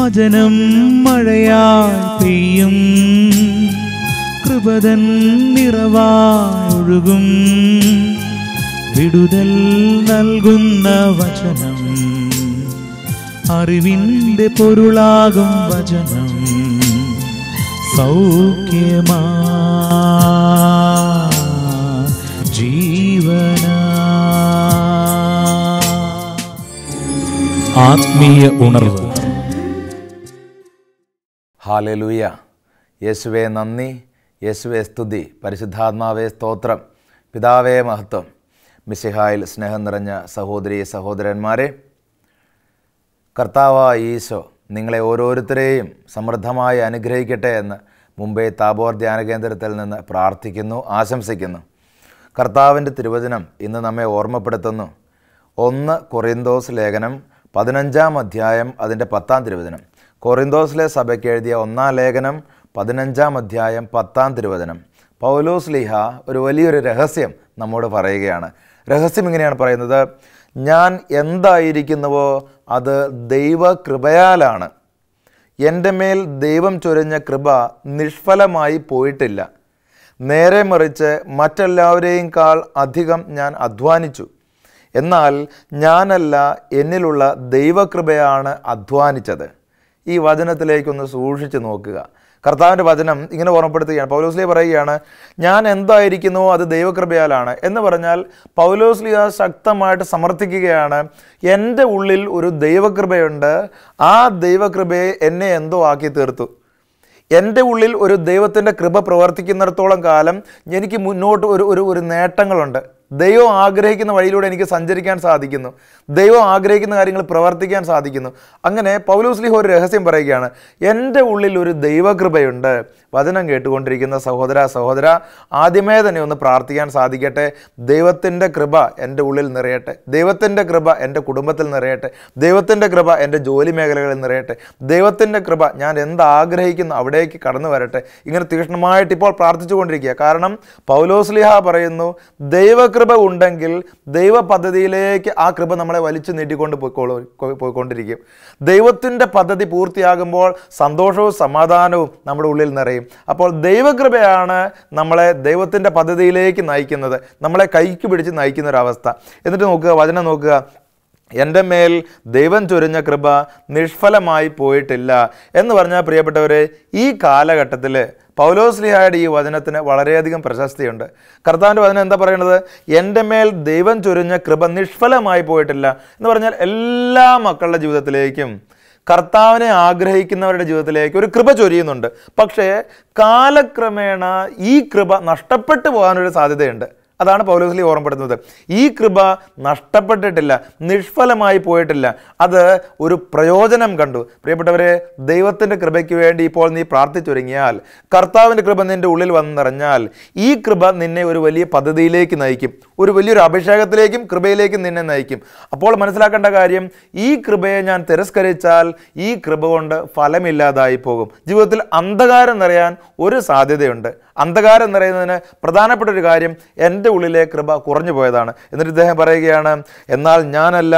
വചനം മഴയാൽ പെയ്യും. കൃപതൻ നിറവായൊഴുകും. വിടുതൽ നൽകുന്ന വചനം. അറിവിന്റെ പൊരുളാകും വചനം. സൗഖ്യമാ ആത്മീയ ഉണർവ്. ഹാലലൂയ. യേശുവേ നന്ദി. യേശുവേ സ്തുതി. പരിശുദ്ധാത്മാവേ സ്തോത്രം. പിതാവേ മഹത്വം. മിശിഹായിൽ സ്നേഹം നിറഞ്ഞ സഹോദരി സഹോദരന്മാരെ കർത്താവ ഈശോ നിങ്ങളെ ഓരോരുത്തരെയും സമൃദ്ധമായി അനുഗ്രഹിക്കട്ടെ എന്ന് മുംബൈ താബോർ ധ്യാന കേന്ദ്രത്തിൽ നിന്ന് പ്രാർത്ഥിക്കുന്നു ആശംസിക്കുന്നു. കർത്താവിന്റെ തിരുവചനം ഇന്ന് നമ്മെ ഓർമ്മപ്പെടുത്തുന്നു. ഒന്ന് കൊറിന്തോസ് ലേഖനം പതിനഞ്ചാം അധ്യായം അതിന്റെ പത്താം തിരുവചനം. കൊറിന്തോസിലെ സഭയ്ക്ക് എഴുതിയ ഒന്നാം ലേഖനം പതിനഞ്ചാം അധ്യായം പത്താം തിരുവചനം. പൗലോസ് ലിഹ ഒരു വലിയൊരു രഹസ്യം നമ്മോട് പറയുകയാണ്. രഹസ്യം ഇങ്ങനെയാണ് പറയുന്നത് ഞാൻ എന്തായിരിക്കുന്നുവോ അത് ദൈവകൃപയാലാണ്. എന്റെ മേൽ ദൈവം ചൊരിഞ്ഞ കൃപ നിഷ്ഫലമായി പോയിട്ടില്ല. നേരെ മറിച്ച് മറ്റെല്ലാവരെയും കാൾ അധികം ഞാൻ അധ്വാനിച്ചു. എന്നാൽ ഞാനല്ല എന്നിലുള്ള ദൈവകൃപയാണ് അധ്വാനിച്ചത്. ഈ വചനത്തിലേക്കൊന്ന് സൂക്ഷിച്ച് നോക്കുക. കർത്താവിന്റെ വചനം ഇങ്ങനെ ഓർമ്മപ്പെടുത്തുകയാണ്. പൗലോസ്ലിയ പറയുകയാണ് ഞാൻ എന്തായിരിക്കുന്നുവോ അത് ദൈവകൃപയാലാണ്. എന്ന് പറഞ്ഞാൽ പൗലോസ്ലിയ ശക്തമായിട്ട് സമർത്ഥിക്കുകയാണ് എന്റെ ഉള്ളിൽ ഒരു ദൈവകൃപയുണ്ട്. ആ ദൈവകൃപയെ എന്നെ എന്തോ ആക്കി തീർത്തു. എന്റെ ഉള്ളിൽ ഒരു ദൈവത്തിന്റെ കൃപ പ്രവർത്തിക്കുന്നിടത്തോളം കാലം എനിക്ക് മുന്നോട്ട് ഒരു ഒരു ഒരു നേട്ടങ്ങളുണ്ട്. ദൈവം ആഗ്രഹിക്കുന്ന വഴിയിലൂടെ എനിക്ക് സഞ്ചരിക്കാൻ സാധിക്കുന്നു. ദൈവം ആഗ്രഹിക്കുന്ന കാര്യങ്ങൾ പ്രവർത്തിക്കാൻ സാധിക്കുന്നു. അങ്ങനെ പൗലോസ്ലിഹ ഒരു രഹസ്യം പറയുകയാണ് എന്റെ ഉള്ളിൽ ഒരു ദൈവകൃപയുണ്ട്. വചനം കേട്ടുകൊണ്ടിരിക്കുന്ന സഹോദര സഹോദര ആദ്യമേ തന്നെ ഒന്ന് പ്രാർത്ഥിക്കാൻ സാധിക്കട്ടെ. ദൈവത്തിന്റെ കൃപ എന്റെ ഉള്ളിൽ നിറയട്ടെ. ദൈവത്തിന്റെ കൃപ എന്റെ കുടുംബത്തിൽ നിറയട്ടെ. ദൈവത്തിന്റെ കൃപ എന്റെ ജോലി മേഖലകളിൽ നിറയട്ടെ. ദൈവത്തിന്റെ കൃപ ഞാൻ എന്താഗ്രഹിക്കുന്നു അവിടേക്ക് കടന്നു വരട്ടെ. ഇങ്ങനെ തീക്ഷ്ണമായിട്ട് ഇപ്പോൾ പ്രാർത്ഥിച്ചുകൊണ്ടിരിക്കുക. കാരണം പൗലോസ്ലിഹ പറയുന്നു ദൈവകൃപ ഉണ്ടെങ്കിൽ ദൈവ പദ്ധതിയിലേക്ക് ആ കൃപ നമ്മളെ വലിച്ചു നീട്ടിക്കൊണ്ട് പോയിക്കോളൂ പോയിക്കൊണ്ടിരിക്കും. ദൈവത്തിന്റെ പദ്ധതി പൂർത്തിയാകുമ്പോൾ സന്തോഷവും സമാധാനവും നമ്മുടെ ഉള്ളിൽ നിറയും. അപ്പോൾ ദൈവകൃപയാണ് നമ്മളെ ദൈവത്തിന്റെ പദ്ധതിയിലേക്ക് നയിക്കുന്നത്. നമ്മളെ കൈക്ക് പിടിച്ച് നയിക്കുന്ന ഒരവസ്ഥ എന്നിട്ട് നോക്കുക വചനം നോക്കുക. എന്റെ മേൽ ദൈവം ചൊരിഞ്ഞ കൃപ നിഷ്ഫലമായി പോയിട്ടില്ല എന്ന് പറഞ്ഞാൽ പ്രിയപ്പെട്ടവരെ ഈ കാലഘട്ടത്തിൽ പൗലോസ്ലിഹായുടെ ഈ വചനത്തിന് വളരെയധികം പ്രശസ്തിയുണ്ട്. കർത്താവിന്റെ വചനം എന്താ പറയുന്നത്? എന്റെ മേൽ ദൈവം ചൊരിഞ്ഞ കൃപ നിഷ്ഫലമായി പോയിട്ടില്ല എന്ന് പറഞ്ഞാൽ എല്ലാ മക്കളുടെ ജീവിതത്തിലേക്കും കർത്താവിനെ ആഗ്രഹിക്കുന്നവരുടെ ജീവിതത്തിലേക്ക് ഒരു കൃപ ചൊരിയുന്നുണ്ട്. പക്ഷേ കാലക്രമേണ ഈ കൃപ നഷ്ടപ്പെട്ടു പോകാനൊരു സാധ്യതയുണ്ട്. അതാണ് പൗലോസ്ലി ഓർമ്മപ്പെടുത്തുന്നത്. ഈ കൃപ നഷ്ടപ്പെട്ടിട്ടില്ല നിഷ്ഫലമായി പോയിട്ടില്ല. അത് ഒരു പ്രയോജനം കണ്ടു. പ്രിയപ്പെട്ടവരെ ദൈവത്തിന്റെ കൃപയ്ക്ക് വേണ്ടി ഇപ്പോൾ നീ പ്രാർത്ഥിച്ചൊരുങ്ങിയാൽ കർത്താവിന്റെ കൃപ നിന്റെ ഉള്ളിൽ വന്ന് നിറഞ്ഞാൽ ഈ കൃപ നിന്നെ ഒരു വലിയ പദ്ധതിയിലേക്ക് നയിക്കും. ഒരു വലിയൊരു അഭിഷേകത്തിലേക്കും കൃപയിലേക്കും നിന്നെ നയിക്കും. അപ്പോൾ മനസ്സിലാക്കേണ്ട കാര്യം ഈ കൃപയെ ഞാൻ തിരസ്കരിച്ചാൽ ഈ കൃപ കൊണ്ട് ഫലമില്ലാതായി പോകും. ജീവിതത്തിൽ അന്ധകാരം നിറയാൻ ഒരു സാധ്യതയുണ്ട്. അന്ധകാരം നിറയുന്നതിന് പ്രധാനപ്പെട്ട ഒരു കാര്യം എന്റെ ഉള്ളിലെ കൃപ കുറഞ്ഞു പോയതാണ്. എന്നിട്ട് ഇദ്ദേഹം പറയുകയാണ് എന്നാൽ ഞാനല്ല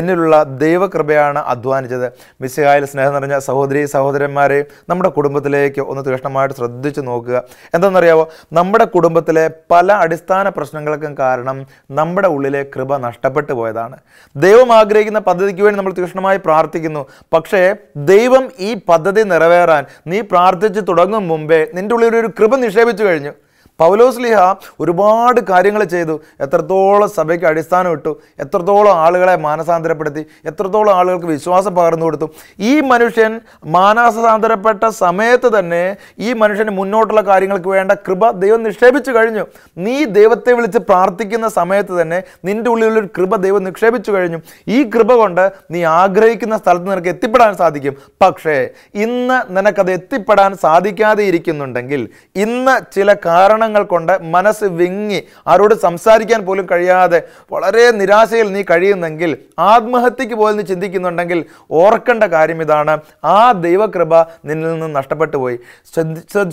എന്നിലുള്ള ദൈവകൃപയാണ് അധ്വാനിച്ചത്. മിസ്സിഹായിൽ സ്നേഹം നിറഞ്ഞ സഹോദരി സഹോദരന്മാരെ നമ്മുടെ കുടുംബത്തിലേക്ക് ഒന്ന് തീഷ്ണമായിട്ട് ശ്രദ്ധിച്ചു നോക്കുക. എന്താണെന്നറിയാവോ നമ്മുടെ കുടുംബത്തിലെ പല അടിസ്ഥാന പ്രശ്നങ്ങൾക്കും കാരണം നമ്മുടെ ഉള്ളിലെ കൃപ നഷ്ടപ്പെട്ടു പോയതാണ്. ദൈവം ആഗ്രഹിക്കുന്ന പദ്ധതിക്ക് വേണ്ടി നമ്മൾ തീഷ്ണമായി പ്രാർത്ഥിക്കുന്നു. പക്ഷേ ദൈവം ഈ പദ്ധതി നിറവേറാൻ നീ പ്രാർത്ഥിച്ച് തുടങ്ങും മുമ്പേ നിന്റെ ഉള്ളിൽ ഒരു കൃപ നിക്ഷേപിച്ചു കഴിഞ്ഞു. പൗലോസ്ലിഹ ഒരുപാട് കാര്യങ്ങൾ ചെയ്തു. എത്രത്തോളം സഭയ്ക്ക് അടിസ്ഥാനം ഇട്ടു. എത്രത്തോളം ആളുകളെ മാനസാന്തരപ്പെടുത്തി. എത്രത്തോളം ആളുകൾക്ക് വിശ്വാസം പകർന്നു കൊടുത്തു. ഈ മനുഷ്യൻ മാനസാന്തരപ്പെട്ട സമയത്ത് തന്നെ ഈ മനുഷ്യന് മുന്നോട്ടുള്ള കാര്യങ്ങൾക്ക് വേണ്ട കൃപ ദൈവം നിക്ഷേപിച്ചു കഴിഞ്ഞു. നീ ദൈവത്തെ വിളിച്ച് പ്രാർത്ഥിക്കുന്ന സമയത്ത് തന്നെ നിന്റെ ഉള്ളിലൊരു കൃപ ദൈവം നിക്ഷേപിച്ചു കഴിഞ്ഞു. ഈ കൃപ കൊണ്ട് നീ ആഗ്രഹിക്കുന്ന സ്ഥലത്ത് നിനക്ക് എത്തിപ്പെടാൻ സാധിക്കും. പക്ഷേ ഇന്ന് നിനക്കത് എത്തിപ്പെടാൻ സാധിക്കാതെ ഇരിക്കുന്നുണ്ടെങ്കിൽ ഇന്ന് ചില കാരണ കാരണങ്ങൾ കൊണ്ട് മനസ്സ് വിങ്ങി ആരോട് സംസാരിക്കാൻ പോലും കഴിയാതെ വളരെ നിരാശയിൽ നീ കഴിയുന്നെങ്കിൽ ആത്മഹത്യക്ക് പോലും നീ ചിന്തിക്കുന്നുണ്ടെങ്കിൽ ഓർക്കേണ്ട കാര്യം ഇതാണ്. ആ ദൈവകൃപ നിന്നിൽ നിന്ന് നഷ്ടപ്പെട്ടു പോയി.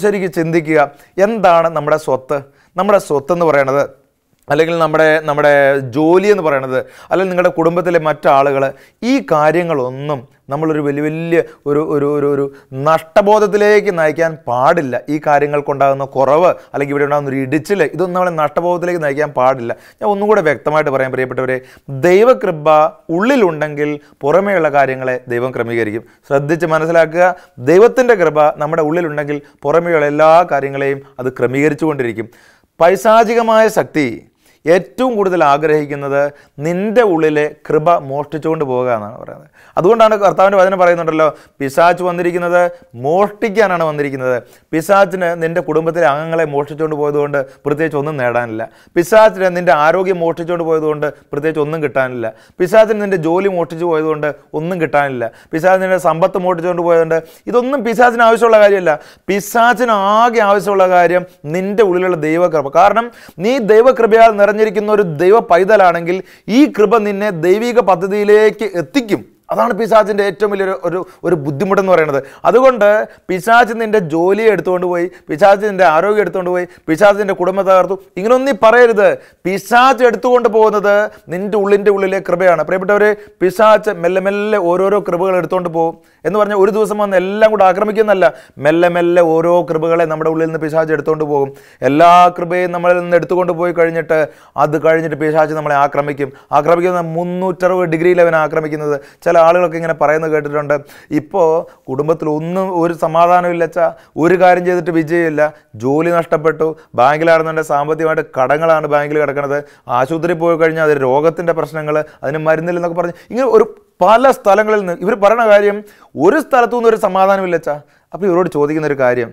ശരിക്കും ചിന്തിക്കുക. എന്താണ് നമ്മുടെ സ്വത്ത്? നമ്മുടെ സ്വത്ത് എന്ന് പറയുന്നത് അല്ലെങ്കിൽ നമ്മുടെ നമ്മുടെ ജോലി എന്ന് പറയുന്നത് അല്ലെങ്കിൽ നിങ്ങളുടെ കുടുംബത്തിലെ മറ്റാളുകൾ ഈ കാര്യങ്ങളൊന്നും നമ്മളൊരു വലിയ വലിയ ഒരു ഒരു ഒരു ഒരു നഷ്ടബോധത്തിലേക്ക് നയിക്കാൻ പാടില്ല. ഈ കാര്യങ്ങൾക്കുണ്ടാകുന്ന കുറവ് അല്ലെങ്കിൽ ഇവിടെ ഉണ്ടാകുന്ന ഒരു ഇടിച്ചിൽ ഇതൊന്നും നമ്മളെ നഷ്ടബോധത്തിലേക്ക് നയിക്കാൻ പാടില്ല. ഞാൻ ഒന്നും കൂടെ വ്യക്തമായിട്ട് പറയാൻ പ്രിയപ്പെട്ടവരെ ദൈവകൃപ ഉള്ളിലുണ്ടെങ്കിൽ പുറമേയുള്ള കാര്യങ്ങളെ ദൈവം ക്രമീകരിക്കും. ശ്രദ്ധിച്ച് മനസ്സിലാക്കുക ദൈവത്തിന്റെ കൃപ നമ്മുടെ ഉള്ളിലുണ്ടെങ്കിൽ പുറമേയുള്ള എല്ലാ കാര്യങ്ങളെയും അത് ക്രമീകരിച്ചു കൊണ്ടിരിക്കും പൈശാചികമായ ശക്തി ഏറ്റവും കൂടുതൽ ആഗ്രഹിക്കുന്നത് നിന്റെ ഉള്ളിലെ കൃപ മോഷ്ടിച്ചുകൊണ്ട് പോകുക എന്നാണ് പറയുന്നത്. അതുകൊണ്ടാണ് കർത്താവിന്റെ വചനം പറയുന്നുണ്ടല്ലോ പിശാച്ച് വന്നിരിക്കുന്നത് മോഷ്ടിക്കാനാണ് വന്നിരിക്കുന്നത്. പിശാച്ചിന് നിന്റെ കുടുംബത്തിലെ അംഗങ്ങളെ മോഷ്ടിച്ചുകൊണ്ട് പോയതുകൊണ്ട് പ്രത്യേകിച്ച് ഒന്നും നേടാനില്ല. പിശാച്ചിന് നിന്റെ ആരോഗ്യം മോഷ്ടിച്ചുകൊണ്ട് പോയതുകൊണ്ട് പ്രത്യേകിച്ച് ഒന്നും കിട്ടാനില്ല. പിശാച്ചിന് നിന്റെ ജോലി മോഷ്ടിച്ചു പോയതുകൊണ്ട് ഒന്നും കിട്ടാനില്ല. പിശാചിന്റെ സമ്പത്ത് മോഷ്ടിച്ചുകൊണ്ട് പോയതുകൊണ്ട് ഇതൊന്നും പിശാച്ചിന് ആവശ്യമുള്ള കാര്യമല്ല. പിശാച്ചിന് ആകെ ആവശ്യമുള്ള കാര്യം നിന്റെ ഉള്ളിലുള്ള ദൈവകൃപ. കാരണം നീ ദൈവകൃപയാൽ നിറഞ്ഞിരിക്കുന്ന ഒരു ദൈവ പൈതലാണെങ്കിൽ ഈ കൃപ നിന്നെ ദൈവിക പദ്ധതിയിലേക്ക് എത്തിക്കും. അതാണ് പിശാചിന്റെ ഏറ്റവും വലിയൊരു ഒരു ഒരു ബുദ്ധിമുട്ടെന്ന് പറയുന്നത്. അതുകൊണ്ട് പിശാച് നിന്റെ ജോലിയെ എടുത്തുകൊണ്ട് പോയി പിശാച്ച് നിന്റെ ആരോഗ്യം എടുത്തുകൊണ്ട് പോയി പിശാച് നിന്റെ കുടുംബം തകർത്തു. ഇങ്ങനൊന്നും പറയരുത്. പിശാച് എടുത്തുകൊണ്ട് പോകുന്നത് നിന്റെ ഉള്ളിന്റെ ഉള്ളിലെ കൃപയാണ്. പ്രിയപ്പെട്ടവർ പിശാച്ച് മെല്ലെ മെല്ലെ ഓരോരോ കൃപകൾ എടുത്തുകൊണ്ട് പോകും എന്ന് പറഞ്ഞാൽ ഒരു ദിവസം വന്ന് എല്ലാം കൂടെ ആക്രമിക്കുന്നല്ല മെല്ലെ മെല്ലെ ഓരോ കൃപകളെ നമ്മുടെ ഉള്ളിൽ നിന്ന് പിശാച് എടുത്തുകൊണ്ട് പോകും. എല്ലാ കൃപയും നമ്മളിൽ നിന്ന് എടുത്തുകൊണ്ട് പോയി കഴിഞ്ഞിട്ട് അത് കഴിഞ്ഞിട്ട് പിശാച് നമ്മളെ ആക്രമിക്കും. ആക്രമിക്കുന്ന മുന്നൂറ്ററുപത് ഡിഗ്രിയിൽ അവൻ ആക്രമിക്കുന്നത്. ചില ആളുകളൊക്കെ ഇങ്ങനെ പറയുന്നത് കേട്ടിട്ടുണ്ട്. ഇപ്പോൾ കുടുംബത്തിൽ ഒന്നും ഒരു സമാധാനമില്ല വെച്ചാൽ ഒരു കാര്യം ചെയ്തിട്ട് വിജയമില്ല. ജോലി നഷ്ടപ്പെട്ടു. ബാങ്കിലാണെന്നുണ്ടെങ്കിൽ സാമ്പത്തികമായിട്ട് കടങ്ങളാണ് ബാങ്കിൽ കിടക്കുന്നത്. ആശുപത്രി പോയി കഴിഞ്ഞാൽ അത് രോഗത്തിന്റെ പ്രശ്നങ്ങൾ അതിന് മരുന്നില്ലെന്നൊക്കെ പറഞ്ഞ് ഇങ്ങനെ ഒരു പല സ്ഥലങ്ങളിൽ നിന്ന് ഇവർ പറയുന്ന കാര്യം ഒരു സ്ഥലത്തു നിന്നും ഒരു സമാധാനമില്ല വെച്ചാൽ അപ്പോൾ ഇവരോട് ചോദിക്കുന്ന ഒരു കാര്യം.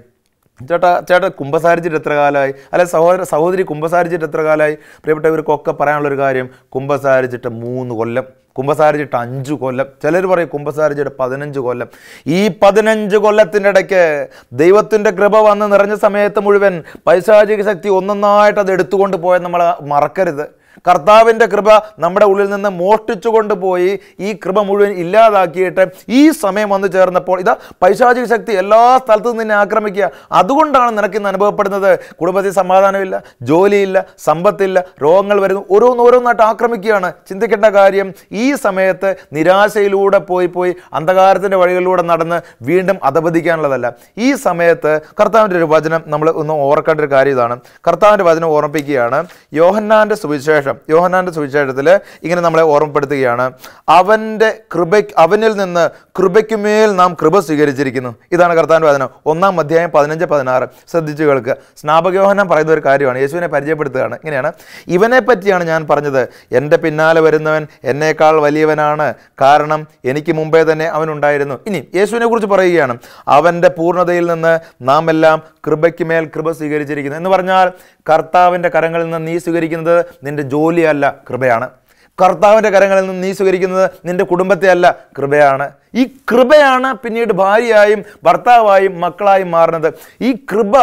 ചേട്ടാ ചേട്ടാ കുംഭസാരിച്ചിട്ട് എത്ര കാലമായി? അല്ലെ സഹോദര സഹോദരി കുംഭസാരിച്ചിട്ട് എത്ര കാലമായി? പ്രിയപ്പെട്ടവർക്കൊക്കെ പറയാനുള്ളൊരു കാര്യം. കുംഭസാരിച്ചിട്ട് മൂന്ന് കൊല്ലം. കുമ്പസാരിച്ചിട്ട് അഞ്ച് കൊല്ലം. ചിലർ പറയും കുംഭസാരജിയുടെ പതിനഞ്ച് കൊല്ലം. ഈ പതിനഞ്ച് കൊല്ലത്തിന്റെ ഇടയ്ക്ക് ദൈവത്തിന്റെ കൃപ വന്ന് നിറഞ്ഞ സമയത്ത് മുഴുവൻ പൈശാചിക ശക്തി ഒന്നൊന്നായിട്ട് അത് എടുത്തുകൊണ്ട് പോയത് നമ്മൾ മറക്കരുത്. കർത്താവിന്റെ കൃപ നമ്മുടെ ഉള്ളിൽ നിന്ന് മോഷ്ടിച്ചു കൊണ്ടുപോയി ഈ കൃപ മുഴുവൻ ഇല്ലാതാക്കിയിട്ട് ഈ സമയം വന്നു ചേർന്നപ്പോൾ ഇതാ പൈശാചിക ശക്തി എല്ലാ സ്ഥലത്തു നിന്നെ ആക്രമിക്കുക. അതുകൊണ്ടാണ് നിനക്ക് ഇന്ന് അനുഭവപ്പെടുന്നത്. കുടുംബത്തിൽ സമാധാനമില്ല ജോലിയില്ല സമ്പത്തില്ല രോഗങ്ങൾ വരുന്നു. ഓരോന്നോരോന്നായിട്ട് ആക്രമിക്കുകയാണ്. ചിന്തിക്കേണ്ട കാര്യം ഈ സമയത്ത് നിരാശയിലൂടെ പോയി പോയി അന്ധകാരത്തിന്റെ വഴികളിലൂടെ നടന്ന് വീണ്ടും അധപതിക്കാനുള്ളതല്ല. ഈ സമയത്ത് കർത്താവിന്റെ ഒരു വചനം നമ്മൾ ഒന്ന് ഓർക്കേണ്ട ഒരു കാര്യം ഇതാണ്. കർത്താവിന്റെ വചനം ഓർമ്മിപ്പിക്കുകയാണ്. യോഹന്നാന്റെ സുവിശേഷം യോഹന്നാന്റെ സുവിശേഷത്തിൽ ഇങ്ങനെ നമ്മളെ ഓർമ്മപ്പെടുത്തുകയാണ്. അവന്റെ കൃപ അവനിൽ നിന്ന് കൃപയ്ക്കുമേൽ നാം കൃപ സ്വീകരിച്ചിരിക്കുന്നു. ഇതാണ് കർത്താവിന്റെ വചനം. ഒന്നാം അധ്യായം പതിനഞ്ച് പതിനാറ്. ശ്രദ്ധിച്ചു കേൾക്കുക. സ്നാപക യോഹന്നാൻ പറയുന്ന ഒരു കാര്യമാണ്. യേശുവിനെ പരിചയപ്പെടുത്തുകയാണ്. ഇങ്ങനെയാണ്. ഇവനെ പറ്റിയാണ് ഞാൻ പറഞ്ഞത്. എന്റെ പിന്നാലെ വരുന്നവൻ എന്നേക്കാൾ വലിയവനാണ്. കാരണം എനിക്ക് മുമ്പേ തന്നെ അവനുണ്ടായിരുന്നു ഇനി യേശുവിനെ കുറിച്ച് പറയുകയാണ്. അവന്റെ പൂർണതയിൽ നിന്ന് നാം എല്ലാം കൃപയ്ക്ക് മേൽ കൃപ സ്വീകരിച്ചിരിക്കുന്നു. എന്ന് പറഞ്ഞാൽ കർത്താവിന്റെ കരങ്ങളിൽ നിന്ന് നീ സ്വീകരിക്കുന്നത് നിന്റെ ജോലിയല്ല കൃപയാണ്. കർത്താവിന്റെ കരങ്ങളിൽ നിന്ന് നീ സ്വീകരിക്കുന്നത് നിന്റെ കുടുംബത്തെ അല്ല കൃപയാണ്. ഈ കൃപയാണ് പിന്നീട് ഭാര്യയായും ഭർത്താവായും മക്കളായും മാറുന്നത്. ഈ കൃപ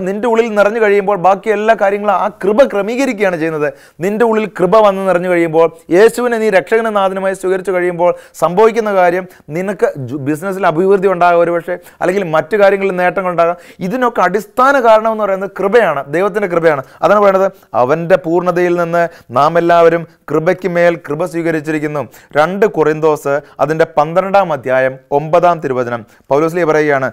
നിന്റെ ഉള്ളിൽ നിറഞ്ഞു കഴിയുമ്പോൾ ബാക്കി എല്ലാ കാര്യങ്ങളും ആ കൃപ ക്രമീകരിക്കുകയാണ് ചെയ്യുന്നത്. നിന്റെ ഉള്ളിൽ കൃപ വന്ന് നിറഞ്ഞു കഴിയുമ്പോൾ യേശുവിനെ നീ രക്ഷകന നാഥനുമായി സ്വീകരിച്ചു കഴിയുമ്പോൾ സംഭവിക്കുന്ന കാര്യം നിനക്ക് ബിസിനസ്സിൽ അഭിവൃദ്ധി ഉണ്ടാകും ഒരുപക്ഷെ അല്ലെങ്കിൽ മറ്റു കാര്യങ്ങളിൽ നേട്ടങ്ങൾ ഉണ്ടാകാം. ഇതിനൊക്കെ അടിസ്ഥാന കാരണം എന്ന് പറയുന്നത് കൃപയാണ് ദൈവത്തിന്റെ കൃപയാണ്. അതാണ് പറയുന്നത് അവന്റെ പൂർണതയിൽ നിന്ന് നാം എല്ലാവരും കൃപയ്ക്ക് മേൽ കൃപ സ്വീകരിച്ചിരിക്കുന്നു. രണ്ട് കുറിന്തോസ് അതിന്റെ പന്ത്രണ്ടാം അധ്യായം ഒമ്പതാം തിരുവചനം. പൗലോസ്ലി പറയുകയാണ്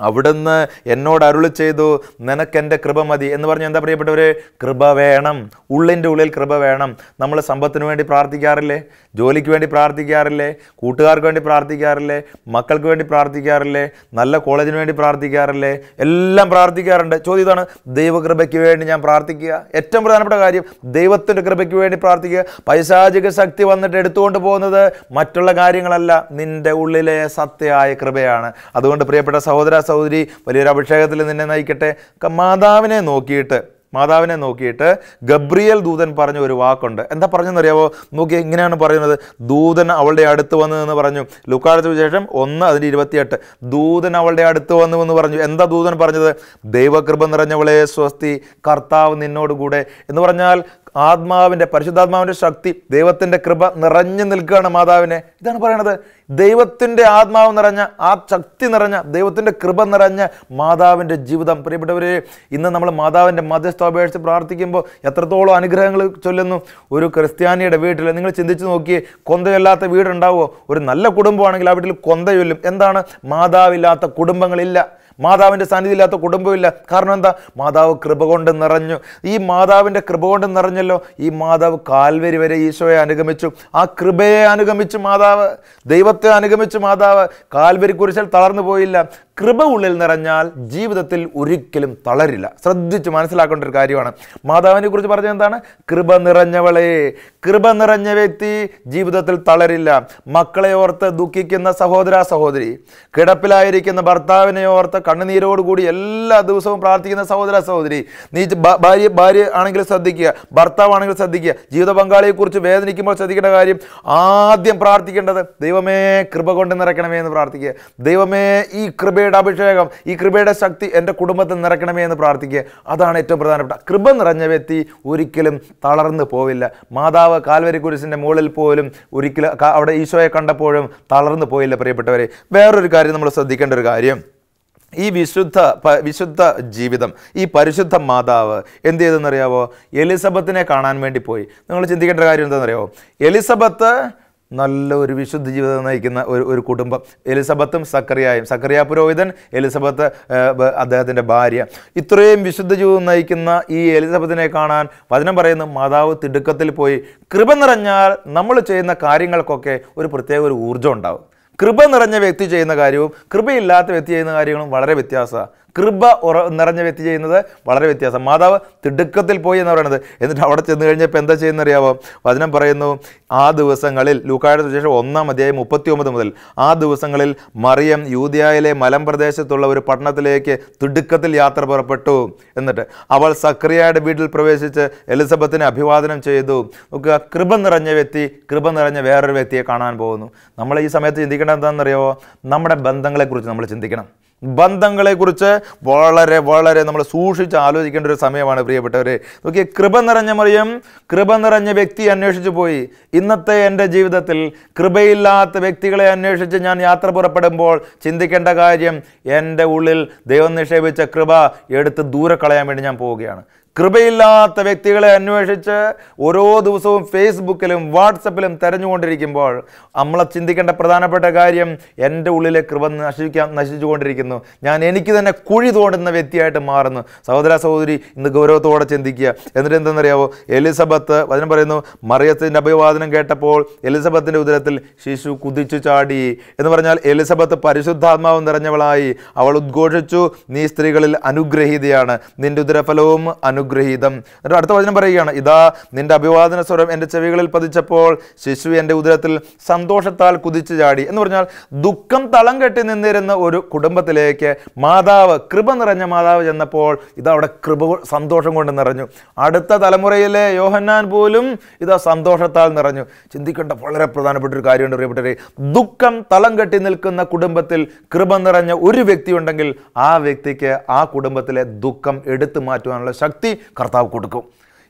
അവിടുന്ന് എന്നോട് അരുളി ചെയ്തു നിനക്ക് എന്റെ കൃപ മതി. എന്ന് പറഞ്ഞ്. എന്താ പ്രിയപ്പെട്ടവരെ? കൃപ വേണം. ഉള്ളിന്റെ ഉള്ളിൽ കൃപ വേണം. നമ്മൾ സമ്പത്തിന് വേണ്ടി പ്രാർത്ഥിക്കാറില്ലേ? ജോലിക്ക് വേണ്ടി പ്രാർത്ഥിക്കാറില്ലേ? കൂട്ടുകാർക്ക് വേണ്ടി പ്രാർത്ഥിക്കാറില്ലേ? മക്കൾക്ക് വേണ്ടി പ്രാർത്ഥിക്കാറില്ലേ? നല്ല കോളേജിന് വേണ്ടി പ്രാർത്ഥിക്കാറില്ലേ? എല്ലാം പ്രാർത്ഥിക്കാറുണ്ട്. ചോദ്യം ഇതാണ് ദൈവകൃപയ്ക്ക് വേണ്ടി ഞാൻ പ്രാർത്ഥിക്കുക. ഏറ്റവും പ്രധാനപ്പെട്ട കാര്യം ദൈവത്തിന്റെ കൃപയ്ക്ക് വേണ്ടി പ്രാർത്ഥിക്കുക. പൈശാചിക ശക്തി വന്നിട്ട് എടുത്തുകൊണ്ട് പോകുന്നത് മറ്റുള്ള കാര്യങ്ങളല്ല. നിന്റെ ഉള്ളിലെ സത്യമായ കൃപയാണ്. അതുകൊണ്ട് പ്രിയപ്പെട്ട സഹോദര സഹോദരി വലിയൊരു അഭിഷേകത്തിൽ നിന്നെ നയിക്കട്ടെ. മാതാവിനെ നോക്കിയിട്ട് മാതാവിനെ നോക്കിയിട്ട് ഗബ്രിയൽ ദൂതൻ പറഞ്ഞ ഒരു വാക്കുണ്ട്. എന്താ പറഞ്ഞെന്നറിയാവോ? നോക്കി ഇങ്ങനെയാണ് പറയുന്നത്. ദൂതൻ അവളുടെ അടുത്ത് വന്നു എന്ന് പറഞ്ഞു. ലുക്കാടത്തിന് ശേഷം ഒന്ന് അതിന്റെ ഇരുപത്തിയെട്ട്. ദൂതൻ അവളുടെ അടുത്ത് വന്നു എന്ന് പറഞ്ഞു. എന്താ ദൂതൻ പറഞ്ഞത്? ദൈവകൃപ നിറഞ്ഞവളെ സ്വസ്തി കർത്താവ് നിന്നോട് കൂടെ എന്ന് പറഞ്ഞാൽ ആത്മാവിന്റെ പരിശുദ്ധാത്മാവിന്റെ ശക്തി ദൈവത്തിന്റെ കൃപ നിറഞ്ഞു നിൽക്കുകയാണ് മാതാവിനെ. ഇതാണ് പറയണത്. ദൈവത്തിന്റെ ആത്മാവ് നിറഞ്ഞ ആ ശക്തി നിറഞ്ഞ ദൈവത്തിന്റെ കൃപ നിറഞ്ഞ മാതാവിന്റെ ജീവിതം. പ്രിയപ്പെട്ടവരെ ഇന്ന് നമ്മൾ മാതാവിന്റെ മധ്യസ്ഥാപേക്ഷിച്ച് പ്രാർത്ഥിക്കുമ്പോൾ എത്രത്തോളം അനുഗ്രഹങ്ങൾ ചൊല്ലുന്നു. ഒരു ക്രിസ്ത്യാനിയുടെ വീട്ടിൽ നിങ്ങൾ ചിന്തിച്ച് നോക്കിയേ കൊന്തയില്ലാത്ത വീടുണ്ടാവുമോ? ഒരു നല്ല കുടുംബമാണെങ്കിൽ ആ വീട്ടിൽ കൊന്തയൊല്ലും. എന്താണ്? മാതാവില്ലാത്ത കുടുംബങ്ങളില്ല. മാതാവിന്റെ സാന്നിധ്യമില്ലാത്ത കുടുംബമില്ല. കാരണം എന്താ? മാതാവ് കൃപ കൊണ്ട് നിറഞ്ഞു. ഈ മാതാവിന്റെ കൃപ കൊണ്ട് നിറഞ്ഞല്ലോ. ഈ മാതാവ് കാൽവരി വരെ ഈശോയെ അനുഗമിച്ചു. ആ കൃപയെ അനുഗമിച്ചു മാതാവ് ദൈവത്തെ അനുഗമിച്ചു മാതാവ് കാൽവരി കുരിശിൽ തളർന്നു പോയില്ല. കൃപ ഉള്ളിൽ നിറഞ്ഞാൽ ജീവിതത്തിൽ ഒരിക്കലും തളരില്ല. ശ്രദ്ധിച്ച് മനസ്സിലാക്കേണ്ട ഒരു കാര്യമാണ്. മാതാവിനെ കുറിച്ച് പറഞ്ഞത് എന്താണ്? കൃപ നിറഞ്ഞവളെ കൃപ നിറഞ്ഞ വ്യക്തി ജീവിതത്തിൽ തളരില്ല. മക്കളെ ഓർത്ത് ദുഃഖിക്കുന്ന സഹോദര സഹോദരി കിടപ്പിലായിരിക്കുന്ന ഭർത്താവിനെ ഓർത്ത് കണ്ണുനീരോടുകൂടി എല്ലാ ദിവസവും പ്രാർത്ഥിക്കുന്ന സഹോദര സഹോദരി നീ ഭാര്യ ഭാര്യ ആണെങ്കിൽ ശ്രദ്ധിക്കുക ഭർത്താവാണെങ്കിൽ ശ്രദ്ധിക്കുക ജീവിത പങ്കാളിയെക്കുറിച്ച് വേദനിക്കുമ്പോൾ ശ്രദ്ധിക്കേണ്ട കാര്യം ആദ്യം പ്രാർത്ഥിക്കേണ്ടത് ദൈവമേ കൃപ കൊണ്ട് നിറയ്ക്കണമേ എന്ന് പ്രാർത്ഥിക്കുക. ദൈവമേ ഈ കൃപയുടെ അഭിഷേകം ഈ കൃപയുടെ ശക്തി എന്റെ കുടുംബത്തിൽ നിറയ്ക്കണമേ എന്ന് പ്രാർത്ഥിക്കുക. അതാണ് ഏറ്റവും പ്രധാനപ്പെട്ട. കൃപ നിറഞ്ഞ വ്യക്തി ഒരിക്കലും തളർന്നു പോവില്ല. മാതാവ് കാൽവരി കുരിശിന്റെ മുകളിൽ പോലും ഒരിക്കലും അവിടെ ഈശോയെ കണ്ടപ്പോഴും തളർന്നു പോയില്ല പ്രിയപ്പെട്ടവരെ. വേറൊരു കാര്യം നമ്മൾ ശ്രദ്ധിക്കേണ്ട ഒരു കാര്യം. ഈ വിശുദ്ധ വിശുദ്ധ ജീവിതം ഈ പരിശുദ്ധ മാതാവ് എന്ത് ചെയ്തെന്നറിയാവോ? എലിസബത്തിനെ കാണാൻ വേണ്ടി പോയി. നിങ്ങൾ ചിന്തിക്കേണ്ട കാര്യം എന്താണെന്നറിയാവോ? എലിസബത്ത് നല്ല ഒരു വിശുദ്ധ ജീവിതം നയിക്കുന്ന ഒരു ഒരു കുടുംബം. എലിസബത്തും സക്കറിയായും. സക്കറിയ പുരോഹിതൻ എലിസബത്ത് അദ്ദേഹത്തിന്റെ ഭാര്യ. ഇത്രയും വിശുദ്ധ ജീവിതം നയിക്കുന്ന ഈ എലിസബത്തിനെ കാണാൻ വചനം പറയുന്ന മാതാവ് തിടുക്കത്തിൽ പോയി കൃപ നിറഞ്ഞാൽ നമ്മൾ ചെയ്യുന്ന കാര്യങ്ങൾക്കൊക്കെ ഒരു പ്രത്യേക ഒരു ഊർജം ഉണ്ടാവും. കൃപ നിറഞ്ഞ വ്യക്തി ചെയ്യുന്ന കാര്യവും കൃപയില്ലാത്ത വ്യക്തി ചെയ്യുന്ന കാര്യങ്ങളും വളരെ വ്യത്യാസമാണ്. കൃപ ഉറ നിറഞ്ഞ വ്യക്തി ചെയ്യുന്നത് വളരെ വ്യത്യാസം. മാതാവ് തിടുക്കത്തിൽ പോയി എന്ന് പറയുന്നത്. എന്നിട്ട് അവിടെ ചെന്ന് കഴിഞ്ഞപ്പോൾ എന്താ ചെയ്യുന്നറിയാവോ വചനം പറയുന്നു ആ ദിവസങ്ങളിൽ ലൂക്കായുടെ ശേഷം ഒന്നാം അധ്യായം മുപ്പത്തി ഒമ്പത് മുതൽ ആ ദിവസങ്ങളിൽ മറിയം യൂതിയായിലെ മലമ്പ്രദേശത്തുള്ള ഒരു പട്ടണത്തിലേക്ക് തിടുക്കത്തിൽ യാത്ര പുറപ്പെട്ടു. എന്നിട്ട് അവൾ സക്രിയയുടെ വീട്ടിൽ പ്രവേശിച്ച് എലിസബത്തിനെ അഭിവാദനം ചെയ്തു. നോക്കുക കൃപ നിറഞ്ഞ വ്യക്തി കൃപ നിറഞ്ഞ വേറൊരു വ്യക്തിയെ കാണാൻ പോകുന്നു. നമ്മൾ ഈ സമയത്ത് ചിന്തിക്കേണ്ടത് എന്താണെന്നറിയാവോ? നമ്മുടെ ബന്ധങ്ങളെക്കുറിച്ച് നമ്മൾ ചിന്തിക്കണം. ബന്ധങ്ങളെക്കുറിച്ച് വളരെ വളരെ നമ്മൾ സൂക്ഷിച്ച് ആലോചിക്കേണ്ട ഒരു സമയമാണ് പ്രിയപ്പെട്ടവരെ. നോക്കിയ കൃപ നിറഞ്ഞ മറിയം കൃപ നിറഞ്ഞ വ്യക്തി അന്വേഷിച്ചു പോയി. ഇന്നത്തെ എന്റെ ജീവിതത്തിൽ കൃപയില്ലാത്ത വ്യക്തികളെ അന്വേഷിച്ച് ഞാൻ യാത്ര പുറപ്പെടുമ്പോൾ ചിന്തിക്കേണ്ട കാര്യം എന്റെ ഉള്ളിൽ ദൈവം നിക്ഷേപിച്ച കൃപ എടുത്ത് ദൂരെ കളയാൻ വേണ്ടി ഞാൻ പോവുകയാണ്. കൃപയില്ലാത്ത വ്യക്തികളെ അന്വേഷിച്ച് ഓരോ ദിവസവും ഫേസ്ബുക്കിലും വാട്സപ്പിലും തെരഞ്ഞുകൊണ്ടിരിക്കുമ്പോൾ നമ്മളെ ചിന്തിക്കേണ്ട പ്രധാനപ്പെട്ട കാര്യം എന്റെ ഉള്ളിലെ കൃപ നശിക്കാൻ നശിച്ചുകൊണ്ടിരിക്കുന്നു. ഞാൻ എനിക്ക് തന്നെ കുഴി തോണ്ടുന്ന വ്യക്തിയായിട്ട് മാറുന്നു. സഹോദര സഹോദരി ഇന്ന് ഗൗരവത്തോടെ ചിന്തിക്കുക. എന്നിട്ട് എന്തെന്നറിയാവോ? എലിസബത്ത് വചനം പറയുന്നു മറിയത്തിന്റെ അഭിവാദനം കേട്ടപ്പോൾ എലിസബത്തിന്റെ ഉദരത്തിൽ ശിശു കുതിച്ചു ചാടി. എന്ന് പറഞ്ഞാൽ എലിസബത്ത് പരിശുദ്ധാത്മാവ് നിറഞ്ഞവളായി. അവൾ ഉദ്ഘോഷിച്ചു നീ സ്ത്രീകളിൽ അനുഗ്രഹീതയാണ്. നിന്റെ ഉദരഫലവും അനുഗ്രഹീതം. എന്നിട്ട് അടുത്ത വചനം പറയുകയാണ് ഇതാ നിന്റെ അഭിവാദന സ്വരം എന്റെ ചെവികളിൽ പതിച്ചപ്പോൾ ശിശു എന്റെ ഉദരത്തിൽ സന്തോഷത്താൽ കുതിച്ചു ചാടി. എന്ന് പറഞ്ഞാൽ ദുഃഖം തളം കെട്ടി നിന്നിരുന്ന ഒരു കുടുംബത്തിലേക്ക് മാതാവ് കൃപ നിറഞ്ഞ മാതാവ് ചെന്നപ്പോൾ ഇതാ അവിടെ കൃപ സന്തോഷം കൊണ്ട് നിറഞ്ഞു. അടുത്ത തലമുറയിലെ യോഹന്നാൻ പോലും ഇതാ സന്തോഷത്താൽ നിറഞ്ഞു. ചിന്തിക്കേണ്ട വളരെ പ്രധാനപ്പെട്ട ഒരു കാര്യമുണ്ട് പ്രിയപ്പെട്ടവരെ. ദുഃഖം തളം കെട്ടി നിൽക്കുന്ന കുടുംബത്തിൽ കൃപ നിറഞ്ഞ ഒരു വ്യക്തി ഉണ്ടെങ്കിൽ ആ വ്യക്തിക്ക് ആ കുടുംബത്തിലെ ദുഃഖം എടുത്തു മാറ്റുവാനുള്ള ശക്തി കർത്താവ് കൊടുക്കും.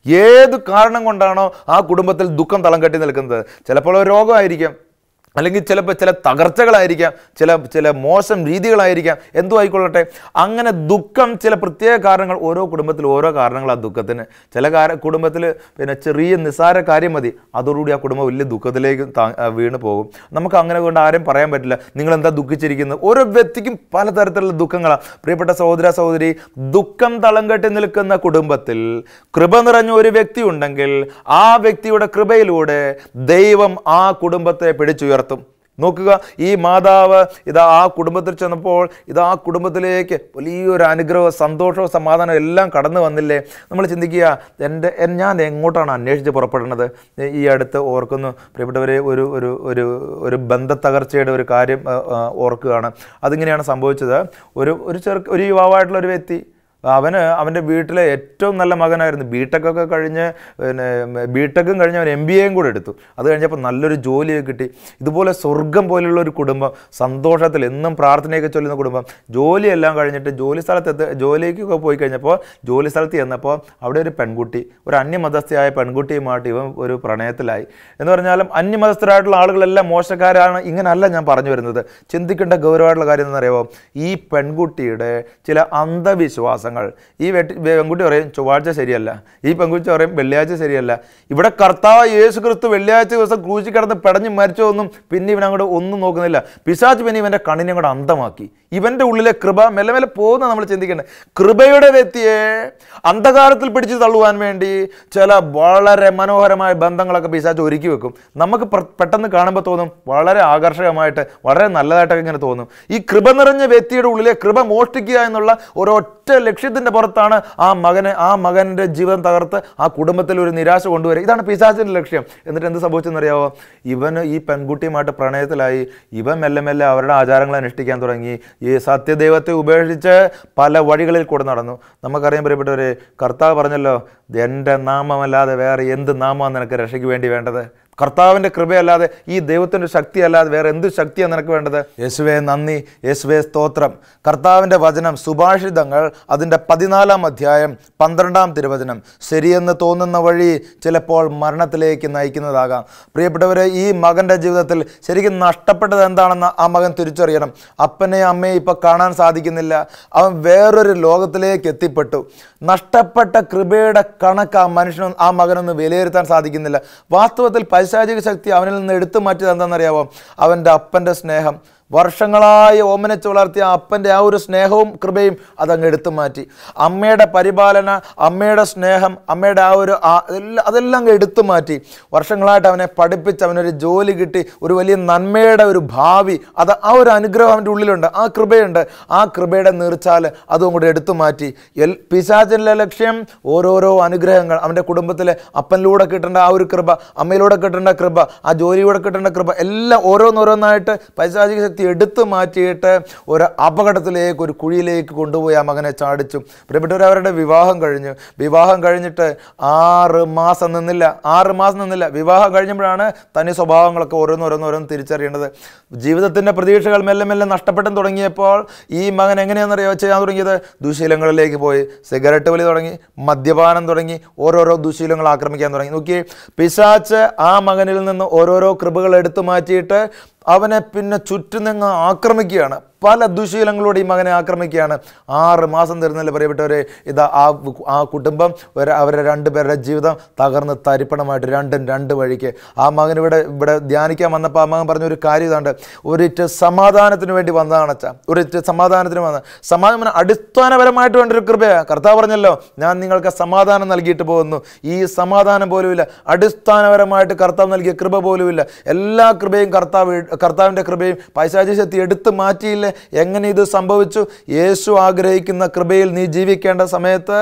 ഏത് കാരണം കൊണ്ടാണോ ആ കുടുംബത്തിൽ ദുഃഖം തളം കെട്ടി നിൽക്കുന്നത്? ചിലപ്പോൾ രോഗമായിരിക്കാം. അല്ലെങ്കിൽ ചിലപ്പോൾ ചില തകർച്ചകളായിരിക്കാം ചില ചില മോശം രീതികളായിരിക്കാം എന്തോ ആയിക്കൊള്ളട്ടെ. അങ്ങനെ ദുഃഖം ചില പ്രത്യേക കാരണങ്ങൾ ഓരോ കുടുംബത്തിൽ ഓരോ കാരണങ്ങൾ ആ ദുഃഖത്തിന്. ചില കാര കുടുംബത്തിൽ പിന്നെ ചെറിയ നിസ്സാര കാര്യം മതി അതോടുകൂടി ആ കുടുംബം വലിയ ദുഃഖത്തിലേക്ക് വീണ് പോകും. നമുക്ക് അങ്ങനെ കൊണ്ട് ആരും പറയാൻ പറ്റില്ല നിങ്ങൾ എന്താ ദുഃഖിച്ചിരിക്കുന്നത്? ഓരോ വ്യക്തിക്കും പലതരത്തിലുള്ള ദുഃഖങ്ങളാണ് പ്രിയപ്പെട്ട സഹോദര സഹോദരി ദുഃഖം തളം കെട്ടി നിൽക്കുന്ന കുടുംബത്തിൽ കൃപ നിറഞ്ഞ ഒരു വ്യക്തി ഉണ്ടെങ്കിൽ ആ വ്യക്തിയുടെ കൃപയിലൂടെ ദൈവം ആ കുടുംബത്തെ പിടിച്ചുയർത്തും. നോക്കുക ഈ മാതാവ് ഇതാ ആ കുടുംബത്തിൽ ചെന്നപ്പോൾ ഇതാ ആ കുടുംബത്തിലേക്ക് വലിയൊരു അനുഗ്രഹവും സന്തോഷവും സമാധാനവും എല്ലാം കടന്നു വന്നില്ലേ? നമ്മൾ ചിന്തിക്കുക എന്റെ എൻ- ഞാൻ എങ്ങോട്ടാണ് അന്വേഷിച്ച് പുറപ്പെടുന്നത് ഈ അടുത്ത് ഓർക്കുന്നു. പ്രിയപ്പെട്ടവരെ ഒരു ഒരു ഒരു ഒരു ബന്ധത്തകർച്ചയുടെ ഒരു കാര്യം ഓർക്കുകയാണ്. അതിങ്ങനെയാണ് സംഭവിച്ചത്. ഒരു ഒരു ചെറു ഒരു യുവാവായിട്ടുള്ള ഒരു വ്യക്തി അവന് അവന്റെ വീട്ടിലെ ഏറ്റവും നല്ല മകനായിരുന്നു. ബി ടെക്കൊക്കെ കഴിഞ്ഞ് പിന്നെ ബി ടെക്കും കഴിഞ്ഞ് അവൻ എം ബി എയും കൂടെ എടുത്തു. അത് കഴിഞ്ഞപ്പോൾ നല്ലൊരു ജോലിയൊക്കെ കിട്ടി. ഇതുപോലെ സ്വർഗം പോലെയുള്ള ഒരു കുടുംബം സന്തോഷത്തിൽ എന്നും പ്രാർത്ഥനയൊക്കെ ചൊല്ലുന്ന കുടുംബം ജോലിയെല്ലാം കഴിഞ്ഞിട്ട് ജോലി സ്ഥലത്ത് ജോലിക്കൊക്കെ പോയി കഴിഞ്ഞപ്പോൾ ജോലി സ്ഥലത്ത് ചെന്നപ്പോൾ അവിടെ ഒരു പെൺകുട്ടി ഒരു അന്യമതസ്ഥയായ പെൺകുട്ടിയുമായിട്ട് ഇവൻ ഒരു പ്രണയത്തിലായി. എന്ന് പറഞ്ഞാലും അന്യമതസ്ഥരായിട്ടുള്ള ആളുകളെല്ലാം മോശക്കാരാണ് ഇങ്ങനെയല്ല ഞാൻ പറഞ്ഞു വരുന്നത്. ചിന്തിക്കേണ്ട ഗൗരവമായിട്ടുള്ള കാര്യം എന്നറിയാമോ ഈ പെൺകുട്ടിയുടെ ചില അന്ധവിശ്വാസങ്ങൾ ഈ വെട്ടി പെൺകുട്ടി പറയും ചൊവ്വാഴ്ച ശരിയല്ല. ഈ പെൺകുട്ടി പറയും വെള്ളിയാഴ്ച ശരിയല്ല. ഇവിടെ കർത്താവ് യേശു ക്രിസ്തു വെള്ളിയാഴ്ച ദിവസം ക്രൂശി പിടഞ്ഞ് മരിച്ചതൊന്നും പിന്നെ ഇവൻ അങ്ങോട്ട് ഒന്നും നോക്കുന്നില്ല. പിശാച്ച് പിന്നെ ഇവന്റെ കണ്ണിനെ അങ്ങോട്ട് അന്ധമാക്കി. ഇവന്റെ ഉള്ളിലെ കൃപ മെല്ലെ മെല്ലെ പോകുന്ന നമ്മൾ ചിന്തിക്കേണ്ടത് കൃപയുടെ വ്യക്തിയെ അന്ധകാരത്തിൽ പിടിച്ചു തള്ളുവാൻ വേണ്ടി ചില വളരെ മനോഹരമായ ബന്ധങ്ങളൊക്കെ പിശാച്ച് ഒരുക്കി വെക്കും. നമുക്ക് പെട്ടെന്ന് കാണുമ്പോൾ തോന്നും വളരെ ആകർഷകമായിട്ട് വളരെ നല്ലതായിട്ടൊക്കെ ഇങ്ങനെ തോന്നും. ഈ കൃപ നിറഞ്ഞ വ്യക്തിയുടെ ഉള്ളിലെ കൃപ മോഷ്ടിക്കുക എന്നുള്ള ഒരൊറ്റ ലക്ഷ്യത്തിന്റെ പുറത്താണ് ആ മകന് ആ മകന്റെ ജീവിതം തകർത്ത് ആ കുടുംബത്തിൽ ഒരു നിരാശ കൊണ്ടുവരിക. ഇതാണ് പിശാച്ചിന്റെ ലക്ഷ്യം. എന്നിട്ട് എന്ത് സംഭവിച്ചെന്നറിയാവോ? ഇവന് ഈ പെൺകുട്ടിയുമായിട്ട് പ്രണയത്തിലായി. ഇവ മെല്ലെ മെല്ലെ അവരുടെ ആചാരങ്ങൾ അനുഷ്ഠിക്കാൻ തുടങ്ങി. ഈ സത്യദൈവത്തെ ഉപേക്ഷിച്ച് പല വഴികളിൽ കൂടെ നടന്നു. നമുക്കറിയാൻ പറയപ്പെട്ടവർ കർത്താവ് പറഞ്ഞല്ലോ എന്റെ നാമമല്ലാതെ വേറെ എന്ത് നാമമാണ് നിനക്ക് രക്ഷയ്ക്ക് വേണ്ടി വേണ്ടത്? കർത്താവിന്റെ കൃപയല്ലാതെ ഈ ദൈവത്തിന്റെ ശക്തി അല്ലാതെ വേറെ എന്ത് ശക്തിയാണ് നിനക്ക് വേണ്ടത്? യേശുവേ നന്ദി. യേശുവേ സ്തോത്രം. കർത്താവിന്റെ വചനം സുഭാഷിതങ്ങൾ അതിന്റെ പതിനാലാം അധ്യായം പന്ത്രണ്ടാം തിരുവചനം. ശരിയെന്ന് തോന്നുന്ന വഴി ചിലപ്പോൾ മരണത്തിലേക്ക് നയിക്കുന്നതാകാം. പ്രിയപ്പെട്ടവരെ ഈ മകന്റെ ജീവിതത്തിൽ ശരിക്കും നഷ്ടപ്പെട്ടത് എന്താണെന്ന് ആ മകൻ തിരിച്ചറിയണം. അപ്പനെ അമ്മയെ ഇപ്പോൾ കാണാൻ സാധിക്കുന്നില്ല. അവൻ വേറൊരു ലോകത്തിലേക്ക് എത്തിപ്പെട്ടു. നഷ്ടപ്പെട്ട കൃപയുടെ കണക്ക് ആ മനുഷ്യനും ആ മകനൊന്ന് വിലയിരുത്താൻ സാധിക്കുന്നില്ല. വാസ്തവത്തിൽ പൈശാചിക ശക്തി അവനിൽ നിന്ന് എടുത്തു മാറ്റിയത് എന്താണെന്നറിയാവോ? അവന്റെ അപ്പന്റെ സ്നേഹം. വർഷങ്ങളായി ഓമനച്ച് വളർത്തിയ അപ്പന്റെ ആ ഒരു സ്നേഹവും കൃപയും അതങ്ങ് എടുത്തു മാറ്റി. അമ്മയുടെ പരിപാലന അമ്മയുടെ സ്നേഹം അമ്മയുടെ ആ ഒരു അതെല്ലാം അങ്ങ് എടുത്തു മാറ്റി. വർഷങ്ങളായിട്ട് അവനെ പഠിപ്പിച്ച് അവനൊരു ജോലി കിട്ടി ഒരു വലിയ നന്മയുടെ ഒരു ഭാവി. അത് ആ ഒരു അനുഗ്രഹം അവന്റെ ഉള്ളിലുണ്ട് ആ കൃപയുണ്ട്. ആ കൃപയുടെ നീർച്ചാൽ അതും കൂടെ എടുത്തു മാറ്റി. എൽ പിശാചിന്റെ ലക്ഷ്യം ഓരോരോ അനുഗ്രഹങ്ങൾ അവന്റെ കുടുംബത്തിലെ അപ്പനിലൂടെ കിട്ടേണ്ട ആ ഒരു കൃപ അമ്മയിലൂടെ കിട്ടേണ്ട കൃപ ആ ജോലിയിലൂടെ കിട്ടേണ്ട കൃപ എല്ലാം ഓരോന്നോരോന്നായിട്ട് പൈശാചിക ശക്തി എടുത്തു മാറ്റിയിട്ട് ഒരു അപകടത്തിലേക്ക് ഒരു കുഴിയിലേക്ക് കൊണ്ടുപോയി ആ മകനെ ചാടിച്ചു. പ്രിയപ്പെട്ടവർ അവരുടെ വിവാഹം കഴിഞ്ഞു. വിവാഹം കഴിഞ്ഞിട്ട് ആറ് മാസം നിന്നില്ല. ആറ് മാസം നിന്നില്ല. വിവാഹം കഴിഞ്ഞപ്പോഴാണ് തനി സ്വഭാവങ്ങളൊക്കെ ഓരോന്നോരോന്നോരോന്ന് തിരിച്ചറിയേണ്ടത്. ജീവിതത്തിന്റെ പ്രതീക്ഷകൾ മെല്ലെ മെല്ലെ നഷ്ടപ്പെട്ടും തുടങ്ങിയപ്പോൾ ഈ മകൻ എങ്ങനെയാണെന്നറിയോ ചെയ്യാൻ തുടങ്ങിയത്? ദുശീലങ്ങളിലേക്ക് പോയി. സിഗരറ്റ് വലി തുടങ്ങി. മദ്യപാനം തുടങ്ങി. ഓരോരോ ദുശീലങ്ങൾ ആക്രമിക്കാൻ തുടങ്ങി. നോക്കി പിശാച്ച് ആ മകനിൽ നിന്ന് ഓരോരോ കൃപകൾ എടുത്തു മാറ്റിയിട്ട് അവനെ പിന്നെ ചുറ്റുനിന്ന് ആക്രമിക്കുകയാണ്. പല ദുശീലങ്ങളോട് ഈ മകനെ ആക്രമിക്കുകയാണ്. ആറ് മാസം തരുന്നില്ല പ്രിയപ്പെട്ടവരെ ഇതാ ആ ആ കുടുംബം അവരെ രണ്ടുപേരുടെ ജീവിതം തകർന്ന് തരിപ്പണമായിട്ട് രണ്ടും രണ്ട് വഴിക്ക്. ആ മകൻ ഇവിടെ ഇവിടെ ധ്യാനിക്കാൻ വന്നപ്പോൾ ആ മകൻ പറഞ്ഞ ഒരു കാര്യം ഇതാണ്ട്. ഒരിറ്റ് സമാധാനത്തിന് വേണ്ടി വന്നതാണ് അച്ഛാ. ഒരിറ്റ് സമാധാനത്തിന് വന്ന. സമാധാനം അടിസ്ഥാനപരമായിട്ട് വേണ്ടൊരു കൃപയാണ് കർത്താവ് പറഞ്ഞല്ലോ ഞാൻ നിങ്ങൾക്ക് സമാധാനം നൽകിയിട്ട് പോകുന്നു. ഈ സമാധാനം പോലുമില്ല. അടിസ്ഥാനപരമായിട്ട് കർത്താവ് നൽകിയ കൃപ പോലുമില്ല. എല്ലാ കൃപയും കർത്താവ് കർത്താവിന്റെ കൃപയും പൈശാചി ശക്തി എടുത്തു മാറ്റിയില്ലേ? എങ്ങനെ ഇത് സംഭവിച്ചു? യേശു ആഗ്രഹിക്കുന്ന കൃപയിൽ നീ ജീവിക്കേണ്ട സമയത്ത്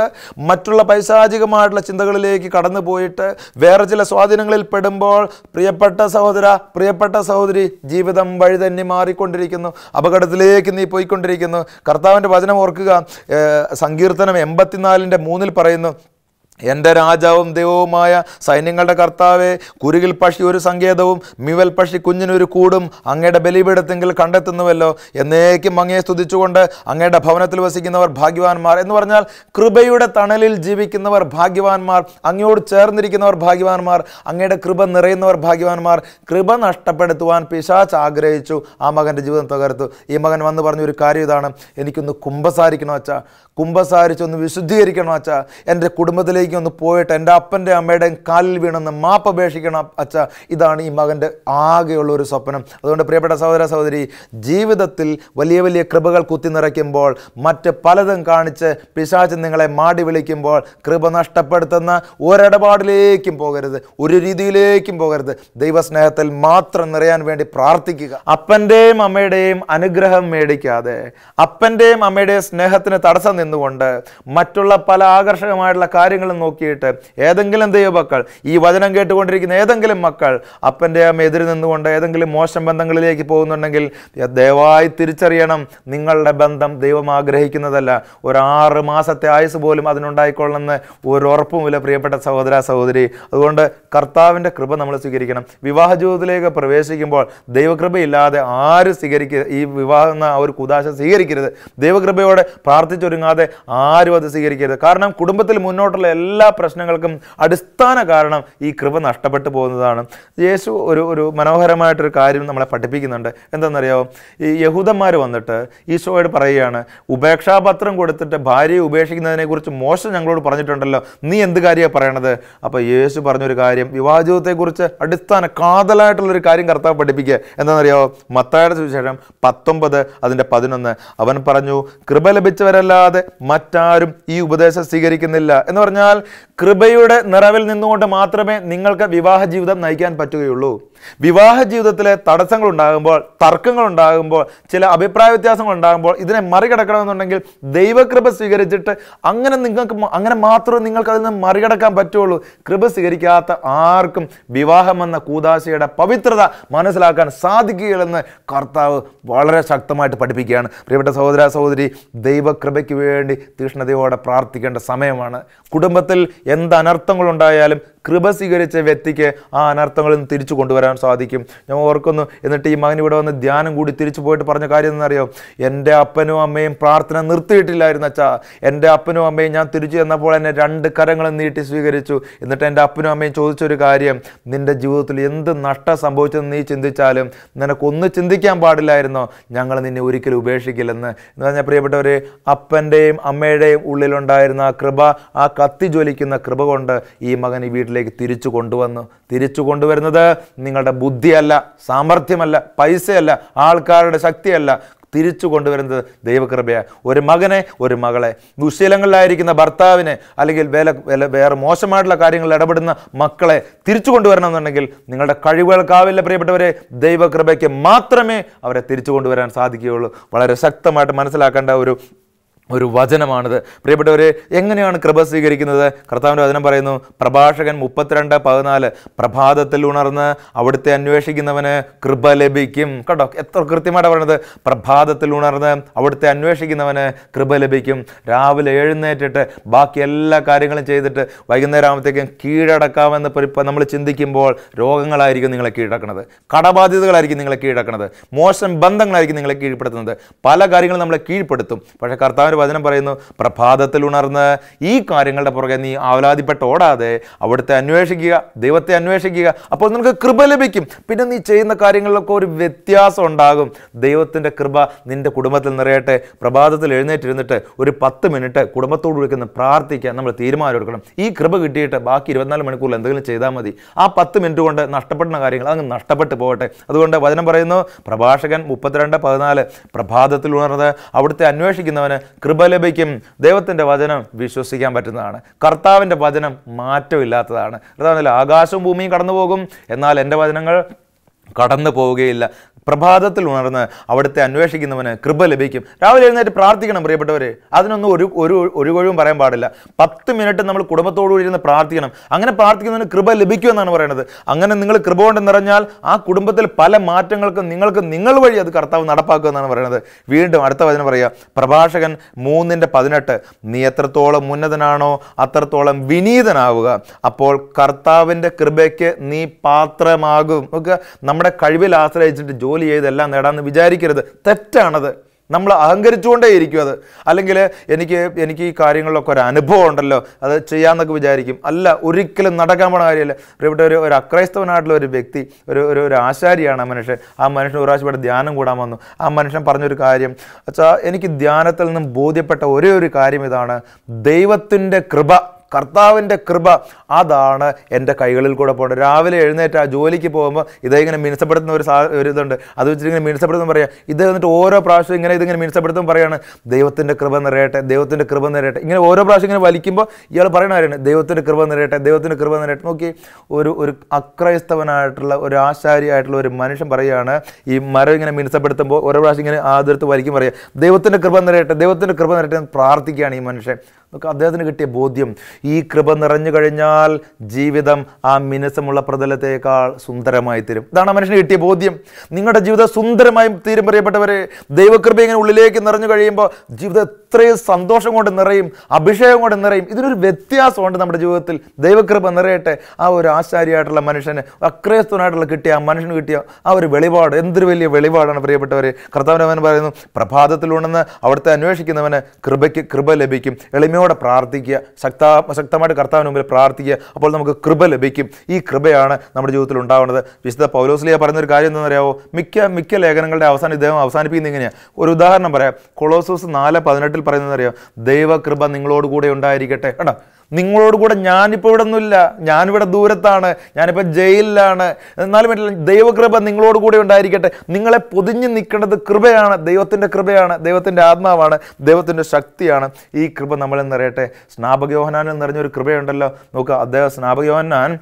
മറ്റുള്ള പൈശാചികമായിട്ടുള്ള ചിന്തകളിലേക്ക് കടന്നു പോയിട്ട് വേറെ ചില സ്വാധീനങ്ങളിൽ പെടുമ്പോൾ പ്രിയപ്പെട്ട സഹോദര പ്രിയപ്പെട്ട സഹോദരി ജീവിതം വഴി തന്നെ മാറിക്കൊണ്ടിരിക്കുന്നു. അപകടത്തിലേക്ക് നീ പോയിക്കൊണ്ടിരിക്കുന്നു. കർത്താവിന്റെ വചനം ഓർക്കുക. സങ്കീർത്തനം എൺപത്തിനാലിന്റെ മൂന്നിൽ പറയുന്നു എന്റെ രാജാവും ദൈവവുമായ സൈന്യങ്ങളുടെ കർത്താവെ കുരുകിൽ പക്ഷി ഒരു സങ്കേതവും മിവൽ പക്ഷി കുഞ്ഞിനൊരു കൂടും അങ്ങയുടെ ബലിപീഠത്തെങ്കിൽ കണ്ടെത്തുന്നുവല്ലോ. എന്നേക്കും അങ്ങയെ സ്തുതിച്ചുകൊണ്ട് അങ്ങയുടെ ഭവനത്തിൽ വസിക്കുന്നവർ ഭാഗ്യവാന്മാർ. എന്ന് പറഞ്ഞാൽ കൃപയുടെ തണലിൽ ജീവിക്കുന്നവർ ഭാഗ്യവാന്മാർ അങ്ങയോട് ചേർന്നിരിക്കുന്നവർ ഭാഗ്യവാന്മാർ അങ്ങയുടെ കൃപ നിറയുന്നവർ ഭാഗ്യവാന്മാർ. കൃപ നഷ്ടപ്പെടുത്തുവാൻ പിശാച്ച് ആഗ്രഹിച്ചു ആ മകന്റെ ജീവിതം തകർത്തു. ഈ മകൻ വന്ന് പറഞ്ഞ ഒരു കാര്യം ഇതാണ്. എനിക്കൊന്ന് കുംഭസാരിക്കണോ അച്ഛാ. കുംഭസാരിച്ചൊന്ന് വിശുദ്ധീകരിക്കണം അച്ഛാ. എന്റെ കുടുംബത്തിലേക്ക് ഒന്ന് പോയിട്ട് എന്റെ അപ്പന്റെ അമ്മയുടെയും കാലിൽ വീണെന്ന് മാപ്പ് അപേക്ഷിക്കണം. അച്ഛ ഇതാണ് ഈ മകന്റെ ആകെയുള്ള ഒരു സ്വപ്നം. അതുകൊണ്ട് പ്രിയപ്പെട്ട സഹോദര സഹോദരി ജീവിതത്തിൽ വലിയ വലിയ കൃപകൾ കുത്തി നിറയ്ക്കുമ്പോൾ മറ്റ് പലതും കാണിച്ച് പിശാച്ച് നിങ്ങളെ മാടി വിളിക്കുമ്പോൾ കൃപ നഷ്ടപ്പെടുത്തുന്ന ഒരിടപാടിലേക്കും പോകരുത്. ഒരു രീതിയിലേക്കും പോകരുത്. ദൈവസ്നേഹത്തിൽ മാത്രം നിറയാൻ വേണ്ടി പ്രാർത്ഥിക്കുക. അപ്പന്റെയും അമ്മയുടെയും അനുഗ്രഹം മേടിക്കാതെ അപ്പന്റെയും അമ്മയുടെയും സ്നേഹത്തിന് തടസ്സം നിന്നുകൊണ്ട് മറ്റുള്ള പല ആകർഷകമായിട്ടുള്ള കാര്യങ്ങൾ ഒന്ന് നോക്കിയിട്ട് ഏതെങ്കിലും ദൈവമക്കൾ ഈ വചനം കേട്ടുകൊണ്ടിരിക്കുന്ന ഏതെങ്കിലും മക്കൾ അപ്പന്റെ അമ്മ എതിര് നിന്നുകൊണ്ട് ഏതെങ്കിലും മോശം ബന്ധങ്ങളിലേക്ക് പോകുന്നുണ്ടെങ്കിൽ ദയവായി തിരിച്ചറിയണം. നിങ്ങളുടെ ബന്ധം ദൈവം ആഗ്രഹിക്കുന്നതല്ല. ഒരു ആറ് മാസത്തെ ആയുസ് പോലും അതിനുണ്ടായിക്കൊള്ളണമെന്ന് ഒരു ഉറപ്പുമില്ല പ്രിയപ്പെട്ട സഹോദര സഹോദരി. അതുകൊണ്ട് കർത്താവിന്റെ കൃപ നമ്മൾ സ്വീകരിക്കണം. വിവാഹ ജീവിതത്തിലേക്ക് പ്രവേശിക്കുമ്പോൾ ദൈവകൃപയില്ലാതെ ആരും സ്വീകരിക്കുക ഈ വിവാഹം എന്ന ഒരു കുതാശ സ്വീകരിക്കരുത്. ദൈവകൃപയോടെ പ്രാർത്ഥിച്ചൊരുങ്ങാതെ ആരും അത് സ്വീകരിക്കരുത്. കാരണം കുടുംബത്തിൽ മുന്നോട്ടുള്ള എല്ലാ പ്രശ്നങ്ങൾക്കും അടിസ്ഥാന കാരണം ഈ കൃപ നഷ്ടപ്പെട്ടു പോകുന്നതാണ്. യേശു ഒരു ഒരു മനോഹരമായിട്ടൊരു കാര്യം നമ്മളെ പഠിപ്പിക്കുന്നുണ്ട്. എന്താണെന്നറിയാമോ ഈ യഹൂദന്മാർ വന്നിട്ട് ഈശോയോട് പറയുകയാണ് ഉപേക്ഷാപത്രം കൊടുത്തിട്ട് ഭാര്യയെ ഉപേക്ഷിക്കുന്നതിനെക്കുറിച്ച് മോശം ഞങ്ങളോട് പറഞ്ഞിട്ടുണ്ടല്ലോ. നീ എന്ത് കാര്യമാണ് പറയണത്? അപ്പോൾ യേശു പറഞ്ഞൊരു കാര്യം വിവാഹജീവിതത്തെക്കുറിച്ച് അടിസ്ഥാന കാതലായിട്ടുള്ളൊരു കാര്യം കർത്താവ് പഠിപ്പിക്കുക. എന്താണെന്നറിയാമോ മത്തായുടെ സുവിശേഷം പത്തൊമ്പത് അതിന്റെ പതിനൊന്ന്. അവൻ പറഞ്ഞു കൃപ ലഭിച്ചവരല്ലാതെ മറ്റാരും ഈ ഉപദേശം സ്വീകരിക്കുന്നില്ല. എന്ന് പറഞ്ഞാൽ കൃപയുടെ നിറവിൽ നിന്നുകൊണ്ട് മാത്രമേ നിങ്ങൾക്ക് വിവാഹ ജീവിതം നയിക്കാൻ പറ്റുകയുള്ളൂ. വിവാഹ ജീവിതത്തിലെ തടസ്സങ്ങൾ ഉണ്ടാകുമ്പോൾ തർക്കങ്ങൾ ഉണ്ടാകുമ്പോൾ ചില അഭിപ്രായ വ്യത്യാസങ്ങൾ ഉണ്ടാകുമ്പോൾ ഇതിനെ മറികടക്കണമെന്നുണ്ടെങ്കിൽ ദൈവകൃപ സ്വീകരിച്ചിട്ട് അങ്ങനെ നിങ്ങൾക്ക് അങ്ങനെ മാത്രമേ നിങ്ങൾക്ക് അതിൽ നിന്ന് മറികടക്കാൻ പറ്റുള്ളൂ. കൃപ സ്വീകരിക്കാത്ത ആർക്കും വിവാഹമെന്ന കൂതാശയുടെ പവിത്രത മനസ്സിലാക്കാൻ സാധിക്കുകയില്ലെന്ന് കർത്താവ് വളരെ ശക്തമായിട്ട് പഠിപ്പിക്കുകയാണ്. പ്രിയപ്പെട്ട സഹോദര സഹോദരി ദൈവകൃപയ്ക്ക് വേണ്ടി തീഷ്ണതയോടെ പ്രാർത്ഥിക്കേണ്ട സമയമാണ്. കുടുംബത്തിൽ എന്ത് അനർത്ഥങ്ങളുണ്ടായാലും കൃപ സ്വീകരിച്ച വ്യക്തിക്ക് ആ അനർത്ഥങ്ങളിൽ നിന്ന് തിരിച്ചു കൊണ്ടുവരാൻ സാധിക്കും. ഞാൻ ഓർക്കുന്നു എന്നിട്ട് ഈ മകൻ ഇവിടെ വന്ന് ധ്യാനം കൂടി തിരിച്ചു പോയിട്ട് പറഞ്ഞ കാര്യം എന്നറിയോ എന്റെ അപ്പനും അമ്മയും പ്രാർത്ഥന നിർത്തിയിട്ടില്ലായിരുന്നു അച്ഛാ. എന്റെ അപ്പനും അമ്മയും ഞാൻ തിരിച്ചു ചെന്നപ്പോൾ എന്നെ രണ്ട് കരങ്ങളും നീട്ടി സ്വീകരിച്ചു. എന്നിട്ട് എന്റെ അപ്പനും അമ്മയും ചോദിച്ചൊരു കാര്യം നിന്റെ ജീവിതത്തിൽ എന്ത് നഷ്ടം സംഭവിച്ചെന്ന് നീ ചിന്തിച്ചാലും നിനക്കൊന്ന് ചിന്തിക്കാൻ പാടില്ലായിരുന്നോ? ഞങ്ങൾ നിന്നെ ഒരിക്കലും ഉപേക്ഷിക്കില്ലെന്ന്. എന്ന് പറഞ്ഞാൽ പ്രിയപ്പെട്ടവർ അപ്പന്റെയും അമ്മയുടെയും ഉള്ളിലുണ്ടായിരുന്ന ആ കൃപ ആ കത്തി ജ്വലിക്കുന്ന കൃപ കൊണ്ട് ഈ മകൻ ഈ വീട്ടിലേക്ക് തിരിച്ചു കൊണ്ടുവന്നു. തിരിച്ചു കൊണ്ടുവരുന്നത് നിങ്ങളുടെ ബുദ്ധിയല്ല സാമർഥ്യമല്ല പൈസയല്ല ആൾക്കാരുടെ ശക്തിയല്ല തിരിച്ചു കൊണ്ടുവരുന്നത് ദൈവകൃപയാണ് ഒരു മകനെ ഒരു മകളെ. ദുശീലങ്ങളിലായിരിക്കുന്ന ഭർത്താവിനെ അല്ലെങ്കിൽ വേല വേല വേറെ മോശമായിട്ടുള്ള കാര്യങ്ങളിൽ ഇടപെടുന്ന മക്കളെ തിരിച്ചു കൊണ്ടുവരണമെന്നുണ്ടെങ്കിൽ നിങ്ങളുടെ കഴിവുകൾക്കാവില്ല പ്രിയപ്പെട്ടവരെ ദൈവകൃപയ്ക്ക് മാത്രമേ അവരെ തിരിച്ചു കൊണ്ടുവരാൻ സാധിക്കുകയുള്ളൂ. വളരെ ശക്തമായിട്ട് മനസ്സിലാക്കേണ്ട ഒരു ഒരു വചനമാണിത്. പ്രിയപ്പെട്ടവരെ എങ്ങനെയാണ് കൃപ സ്വീകരിക്കുന്നത്? കർത്താവിന്റെ വചനം പറയുന്നു പ്രഭാഷകൻ മുപ്പത്തിരണ്ട് പതിനാല് പ്രഭാതത്തിൽ ഉണർന്ന് അവിടുത്തെ അന്വേഷിക്കുന്നവന് കൃപ ലഭിക്കും. കേട്ടോ എത്ര കൃത്യമായിട്ട് പറയുന്നത്? പ്രഭാതത്തിൽ ഉണർന്ന് അവിടുത്തെ അന്വേഷിക്കുന്നവന് കൃപ ലഭിക്കും. രാവിലെ എഴുന്നേറ്റിട്ട് ബാക്കി എല്ലാ കാര്യങ്ങളും ചെയ്തിട്ട് വൈകുന്നേരം ആകുമ്പോഴത്തേക്കും കീഴടക്കാമെന്ന് നമ്മൾ ചിന്തിക്കുമ്പോൾ രോഗങ്ങളായിരിക്കും നിങ്ങളെ കീഴടക്കുന്നത്. കടബാധ്യതകളായിരിക്കും നിങ്ങളെ കീഴടക്കുന്നത്. മോശം ബന്ധങ്ങളായിരിക്കും നിങ്ങളെ കീഴ്പ്പെടുത്തുന്നത്. പല കാര്യങ്ങളും നമ്മളെ കീഴ്പ്പെടുത്തും. പക്ഷേ കർത്താവിന്റെ വചനം പറയുന്നു പ്രഭാതത്തിൽ ഉണർന്ന് ഈ കാര്യങ്ങളുടെ പുറകെ നീ ആവലാതിപ്പെട്ട് ഓടാതെ അവിടുത്തെ അന്വേഷിക്കുക ദൈവത്തെ അന്വേഷിക്കുക. അപ്പോൾ നിനക്ക് കൃപ ലഭിക്കും. പിന്നെ നീ ചെയ്യുന്ന കാര്യങ്ങളിലൊക്കെ ഒരു വ്യത്യാസം ഉണ്ടാകും. ദൈവത്തിന്റെ കൃപ നിന്റെ കുടുംബത്തിൽ നിറയട്ടെ. പ്രഭാതത്തിൽ എഴുന്നേറ്റിരുന്നിട്ട് ഒരു പത്ത് മിനിറ്റ് കുടുംബത്തോട് വിളിക്കുന്ന പ്രാർത്ഥിക്കാൻ നമ്മൾ തീരുമാനമെടുക്കണം ഈ കൃപ കിട്ടിയിട്ട് ബാക്കി ഇരുപത്തിനാല് മണിക്കൂറിൽ എന്തെങ്കിലും ചെയ്താൽ മതി. ആ പത്ത് മിനിറ്റ് കൊണ്ട് നഷ്ടപ്പെടുന്ന കാര്യങ്ങൾ അങ്ങ് നഷ്ടപ്പെട്ടു പോകട്ടെ. അതുകൊണ്ട് വചനം പറയുന്നു പ്രഭാഷകൻ മുപ്പത്തിരണ്ട് പതിനാല് പ്രഭാതത്തിൽ ഉണർന്ന് അവിടുത്തെ അന്വേഷിക്കുന്നവന് കൃപ ലഭിക്കും. ദൈവത്തിന്റെ വചനം വിശ്വസിക്കാൻ പറ്റുന്നതാണ്. കർത്താവിന്റെ വചനം മാറ്റമില്ലാത്തതാണ്. അതാണല്ലോ ആകാശവും ഭൂമിയും കടന്നു പോകും എന്നാൽ എന്റെ വചനങ്ങൾ കടന്നു പോവുകയില്ല. പ്രഭാതത്തിൽ ഉണർന്ന് അവിടുത്തെ അന്വേഷിക്കുന്നവന് കൃപ ലഭിക്കും. രാവിലെ എഴുന്നേറ്റ് പ്രാർത്ഥിക്കണം പ്രിയപ്പെട്ടവരെ. അതിനൊന്നും ഒരു ഒരു ഒരു കഴിവും പറയാൻ പാടില്ല. പത്ത് മിനിറ്റ് നമ്മൾ കുടുംബത്തോടു ഇരുന്ന് പ്രാർത്ഥിക്കണം. അങ്ങനെ പ്രാർത്ഥിക്കുന്നതിന് കൃപ ലഭിക്കുമെന്നാണ് പറയുന്നത്. അങ്ങനെ നിങ്ങൾ കൃപ കൊണ്ട് നിറഞ്ഞാൽ ആ കുടുംബത്തിൽ പല മാറ്റങ്ങൾക്കും നിങ്ങൾക്ക് നിങ്ങൾ വഴി അത് കർത്താവ് നടപ്പാക്കുമെന്നാണ് പറയുന്നത്. വീണ്ടും അടുത്ത വചനം പറയുക. പ്രഭാഷകൻ മൂന്നിന്റെ പതിനെട്ട്. നീ എത്രത്തോളം ഉന്നതനാണോ അത്രത്തോളം വിനീതനാവുക. അപ്പോൾ കർത്താവിന്റെ കൃപയ്ക്ക് നീ പാത്രമാകും. നമുക്ക് നമ്മുടെ കഴിവിൽ ആശ്രയിച്ചിട്ട് ജോലി ചെയ്തെല്ലാം നേടാമെന്ന് വിചാരിക്കരുത്. തെറ്റാണത്. നമ്മൾ അഹങ്കരിച്ചുകൊണ്ടേ ഇരിക്കും അത്. അല്ലെങ്കിൽ എനിക്ക് എനിക്ക് ഈ കാര്യങ്ങളിലൊക്കെ ഒരു അനുഭവം ഉണ്ടല്ലോ. അത് ചെയ്യാമെന്നൊക്കെ വിചാരിക്കും. അല്ല ഒരിക്കലും നടക്കാൻ പോണ കാര്യമല്ല. ഇവിടെ ഒരു ഒരു അക്രൈസ്തവനായിട്ടുള്ള ഒരു വ്യക്തി ഒരു ഒരു ഒരു ആശാരിയാണ് ആ മനുഷ്യൻ. ആ മനുഷ്യൻ ഒരു പ്രാവശ്യം ഇവിടെ ധ്യാനം കൂടാൻ വന്നു. ആ മനുഷ്യൻ പറഞ്ഞൊരു കാര്യം അച്ഛാ എനിക്ക് ധ്യാനത്തിൽ നിന്നും ബോധ്യപ്പെട്ട ഒരേ ഒരു കാര്യം ഇതാണ്. ദൈവത്തിന്റെ കൃപ. കർത്താവിന്റെ കൃപ അതാണ് എന്റെ കൈകളിൽ കൂടെ പോകേണ്ടത്. രാവിലെ എഴുന്നേറ്റ് ആ ജോലിക്ക് പോകുമ്പോൾ ഇതേ ഇങ്ങനെ മിനുസപ്പെടുത്തുന്ന ഒരു സാ ഒരു ഇതുണ്ട്. അത് വെച്ചിട്ട് ഇങ്ങനെ മിനുസപ്പെടുത്തുമ്പോൾ പറയാം. ഇത് എന്നിട്ട് ഓരോ പ്രാവശ്യം ഇങ്ങനെ ഇതിങ്ങനെ മിനിസപ്പെടുത്തും പറയാണ് ദൈവത്തിന്റെ കൃപ നിറയട്ടെ ദൈവത്തിന്റെ കൃപ നിറയട്ടെ. ഇങ്ങനെ ഓരോ പ്രാവശ്യം ഇങ്ങനെ വലിക്കുമ്പോൾ ഇയാൾ പറയുന്ന കാര്യമാണ് ദൈവത്തിന്റെ കൃപ നിറയട്ടെ ദൈവത്തിന്റെ കൃപ നിറയട്ടെ. നോക്കി ഒരു ഒരു അക്രൈസ്തവനായിട്ടുള്ള ഒരു ആശാരിയായിട്ടുള്ള ഒരു മനുഷ്യൻ പറയുകയാണ് ഈ മരം ഇങ്ങനെ മിനുസപ്പെടുത്തുമ്പോൾ ഓരോ പ്രാവശ്യം ഇങ്ങനെ ആദരത്ത് വലിക്കും പറയാം ദൈവത്തിന്റെ കൃപ നിറയട്ടെ ദൈവത്തിന്റെ കൃപ നിറയട്ടെ പ്രാർത്ഥിക്കുകയാണ് ഈ മനുഷ്യൻ. നമുക്ക് അദ്ദേഹത്തിന് കിട്ടിയ ബോധ്യം ഈ കൃപ നിറഞ്ഞു കഴിഞ്ഞാൽ ജീവിതം ആ മിനുസമുള്ള പ്രതലത്തേക്കാൾ സുന്ദരമായി തീരും. ഇതാണ് മനുഷ്യന് കിട്ടിയ ബോധ്യം. നിങ്ങളുടെ ജീവിതം സുന്ദരമായി തീരും പറയപ്പെട്ടവരെ ദൈവകൃപ ഇങ്ങനെ ഉള്ളിലേക്ക് നിറഞ്ഞു കഴിയുമ്പോൾ ജീവിതം എത്രയും സന്തോഷം കൊണ്ട് നിറയും അഭിഷേകം കൊണ്ട് നിറയും. ഇതിനൊരു വ്യത്യാസമുണ്ട് നമ്മുടെ ജീവിതത്തിൽ. ദൈവകൃപ നിറയട്ടെ. ആ ഒരു ആശാരിയായിട്ടുള്ള മനുഷ്യന് അക്രയസ്ഥനായിട്ടുള്ള കിട്ടിയ ആ മനുഷ്യന് കിട്ടിയ ആ ഒരു വെളിപാട് എന്തൊരു വലിയ വെളിപാടാണ് പ്രിയപ്പെട്ടവരെ. കർത്താവിനവൻ പറയുന്നു പ്രഭാതത്തിലുണ്ടെന്ന് അവിടുത്തെ അന്വേഷിക്കുന്നവന് കൃപയ്ക്ക് കൃപ ലഭിക്കും. എളിമയോടെ പ്രാർത്ഥിക്കുക. ശക്ത ശക്തമായിട്ട് കർത്താവിന് മുമ്പിൽ പ്രാർത്ഥിക്കുക. അപ്പോൾ നമുക്ക് കൃപ ലഭിക്കും. ഈ കൃപയാണ് നമ്മുടെ ജീവിതത്തിൽ ഉണ്ടാവുന്നത്. വിശുദ്ധ പൗലോസ്ലിയ പറയുന്നൊരു കാര്യം എന്താണെന്നറിയാവോ? മിക്ക മിക്ക ലേഖനങ്ങളുടെ അവസാനം ഇദ്ദേഹം അവസാനിപ്പിക്കുന്ന ഇങ്ങനെയാണ് ഒരു ഉദാഹരണം പറയാം. കൊളോസോസ് നാല് പതിനെട്ടിൽ പറയുന്നതറിയാം ദൈവകൃപ നിങ്ങളോട് കൂടെ ഉണ്ടായിരിക്കട്ടെ. കേട്ടോ നിങ്ങളോട് കൂടെ ഞാനിപ്പോൾ ഇവിടെ ഒന്നുമില്ല ഞാനിവിടെ ദൂരത്താണ്. ഞാനിപ്പോൾ ജയിലിലാണ്. എന്നാലും പറ്റില്ല ദൈവകൃപ നിങ്ങളോട് കൂടെ ഉണ്ടായിരിക്കട്ടെ. നിങ്ങളെ പൊതിഞ്ഞു നിൽക്കേണ്ടത് കൃപയാണ്. ദൈവത്തിന്റെ കൃപയാണ്. ദൈവത്തിന്റെ ആത്മാവാണ്. ദൈവത്തിന്റെ ശക്തിയാണ്. ഈ കൃപ നമ്മളെ നിറയട്ടെ. സ്നാപകയോഹനാനിൽ നിറഞ്ഞൊരു കൃപയുണ്ടല്ലോ. നോക്കുക അദ്ദേഹം സ്നാപകയോഹനാൻ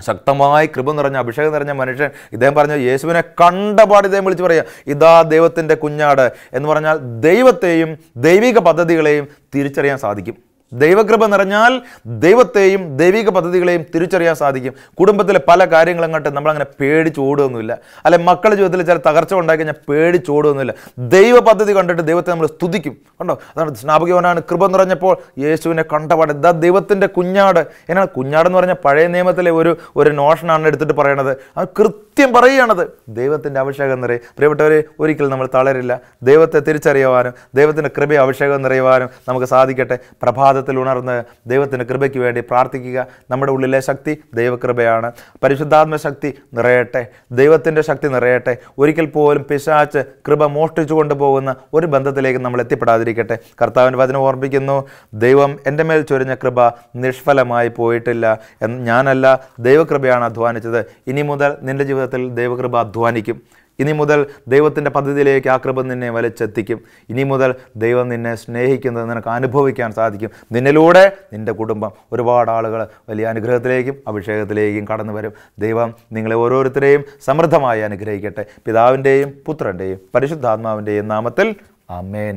ശക്തമായി കൃപ നിറഞ്ഞ അഭിഷേകം നിറഞ്ഞ മനുഷ്യൻ. ഇദ്ദേഹം പറഞ്ഞ യേശുവിനെ കണ്ടപാട് ഇദ്ദേഹം വിളിച്ചു പറയുക ഇതാ ദൈവത്തിന്റെ കുഞ്ഞാട് എന്ന് പറഞ്ഞാൽ ദൈവത്തെയും ദൈവിക പദ്ധതികളെയും തിരിച്ചറിയാൻ സാധിക്കും. ദൈവകൃപ നിറഞ്ഞാൽ ദൈവത്തെയും ദൈവിക പദ്ധതികളെയും തിരിച്ചറിയാൻ സാധിക്കും. കുടുംബത്തിലെ പല കാര്യങ്ങളും അങ്ങോട്ട് നമ്മളങ്ങനെ പേടിച്ച് ഓടുകയൊന്നുമില്ല അല്ലെ മക്കളുടെ ജീവിതത്തിൽ ചില തകർച്ച ഉണ്ടാക്കി ഞാൻ പേടിച്ച് ഓടുകയൊന്നുമില്ല ദൈവ പദ്ധതി കണ്ടിട്ട് ദൈവത്തെ നമ്മൾ സ്തുതിക്കും. കണ്ടോ? അതാണ് സ്നാപകവനാണ് കൃപ നിറഞ്ഞപ്പോൾ യേശുവിനെ കണ്ടപാട്. ദാ ദൈവത്തിന്റെ കുഞ്ഞാട്. എന്നാൽ കുഞ്ഞാടെന്ന് പറഞ്ഞാൽ പഴയ നിയമത്തിലെ ഒരു ഒരു നോഷനാണ് എടുത്തിട്ട് പറയണത്. അത് കൃത്യം പറയുകയാണത്. ദൈവത്തിന്റെ അഭിഷേകം നിറയും. പ്രിയപ്പെട്ടവരെ ഒരിക്കലും നമ്മൾ തളരില്ല. ദൈവത്തെ തിരിച്ചറിയുവാനും ദൈവത്തിന്റെ കൃപയെ അഭിഷേകം നിറയുവാനും നമുക്ക് സാധിക്കട്ടെ. പ്രഭാതത്തിൽ ഉണർന്ന് ദൈവത്തിന്റെ കൃപയ്ക്ക് വേണ്ടി പ്രാർത്ഥിക്കുക. നമ്മുടെ ഉള്ളിലെ ശക്തി ദൈവകൃപയാണ്. പരിശുദ്ധാത്മ ശക്തി നിറയട്ടെ. ദൈവത്തിന്റെ ശക്തി നിറയട്ടെ. ഒരിക്കൽ പോലും പിശാച്ച് കൃപ മോഷ്ടിച്ചു കൊണ്ടുപോകുന്ന ഒരു ബന്ധത്തിലേക്ക് നമ്മൾ എത്തിപ്പെടാതിരിക്കട്ടെ. കർത്താവിന്റെ വചനം ഓർമ്മിക്കുന്നു. ദൈവം എന്റെ മേൽ ചൊരിഞ്ഞ കൃപ നിഷ്ഫലമായി പോയിട്ടില്ല ഞാനല്ല ദൈവകൃപയാണ് അധ്വാനിച്ചത്. ഇനി മുതൽ നിന്റെ ജീവിതത്തിൽ ദൈവകൃപ അധ്വാനിക്കും. ഇനി മുതൽ ദൈവത്തിന്റെ പദ്ധതിയിലേക്ക് ആ കൃപ നിന്നെ വലിച്ചെത്തിക്കും. ഇനി മുതൽ ദൈവം നിന്നെ സ്നേഹിക്കുന്നത് നിനക്ക് അനുഭവിക്കാൻ സാധിക്കും. നിന്നിലൂടെ നിന്റെ കുടുംബം ഒരുപാട് ആളുകൾ വലിയ അനുഗ്രഹത്തിലേക്കും അഭിഷേകത്തിലേക്കും കടന്നു വരും. ദൈവം നിങ്ങളെ ഓരോരുത്തരെയും സമൃദ്ധമായി അനുഗ്രഹിക്കട്ടെ. പിതാവിന്റെയും പുത്രന്റെയും പരിശുദ്ധാത്മാവിന്റെയും നാമത്തിൽ അമേൻ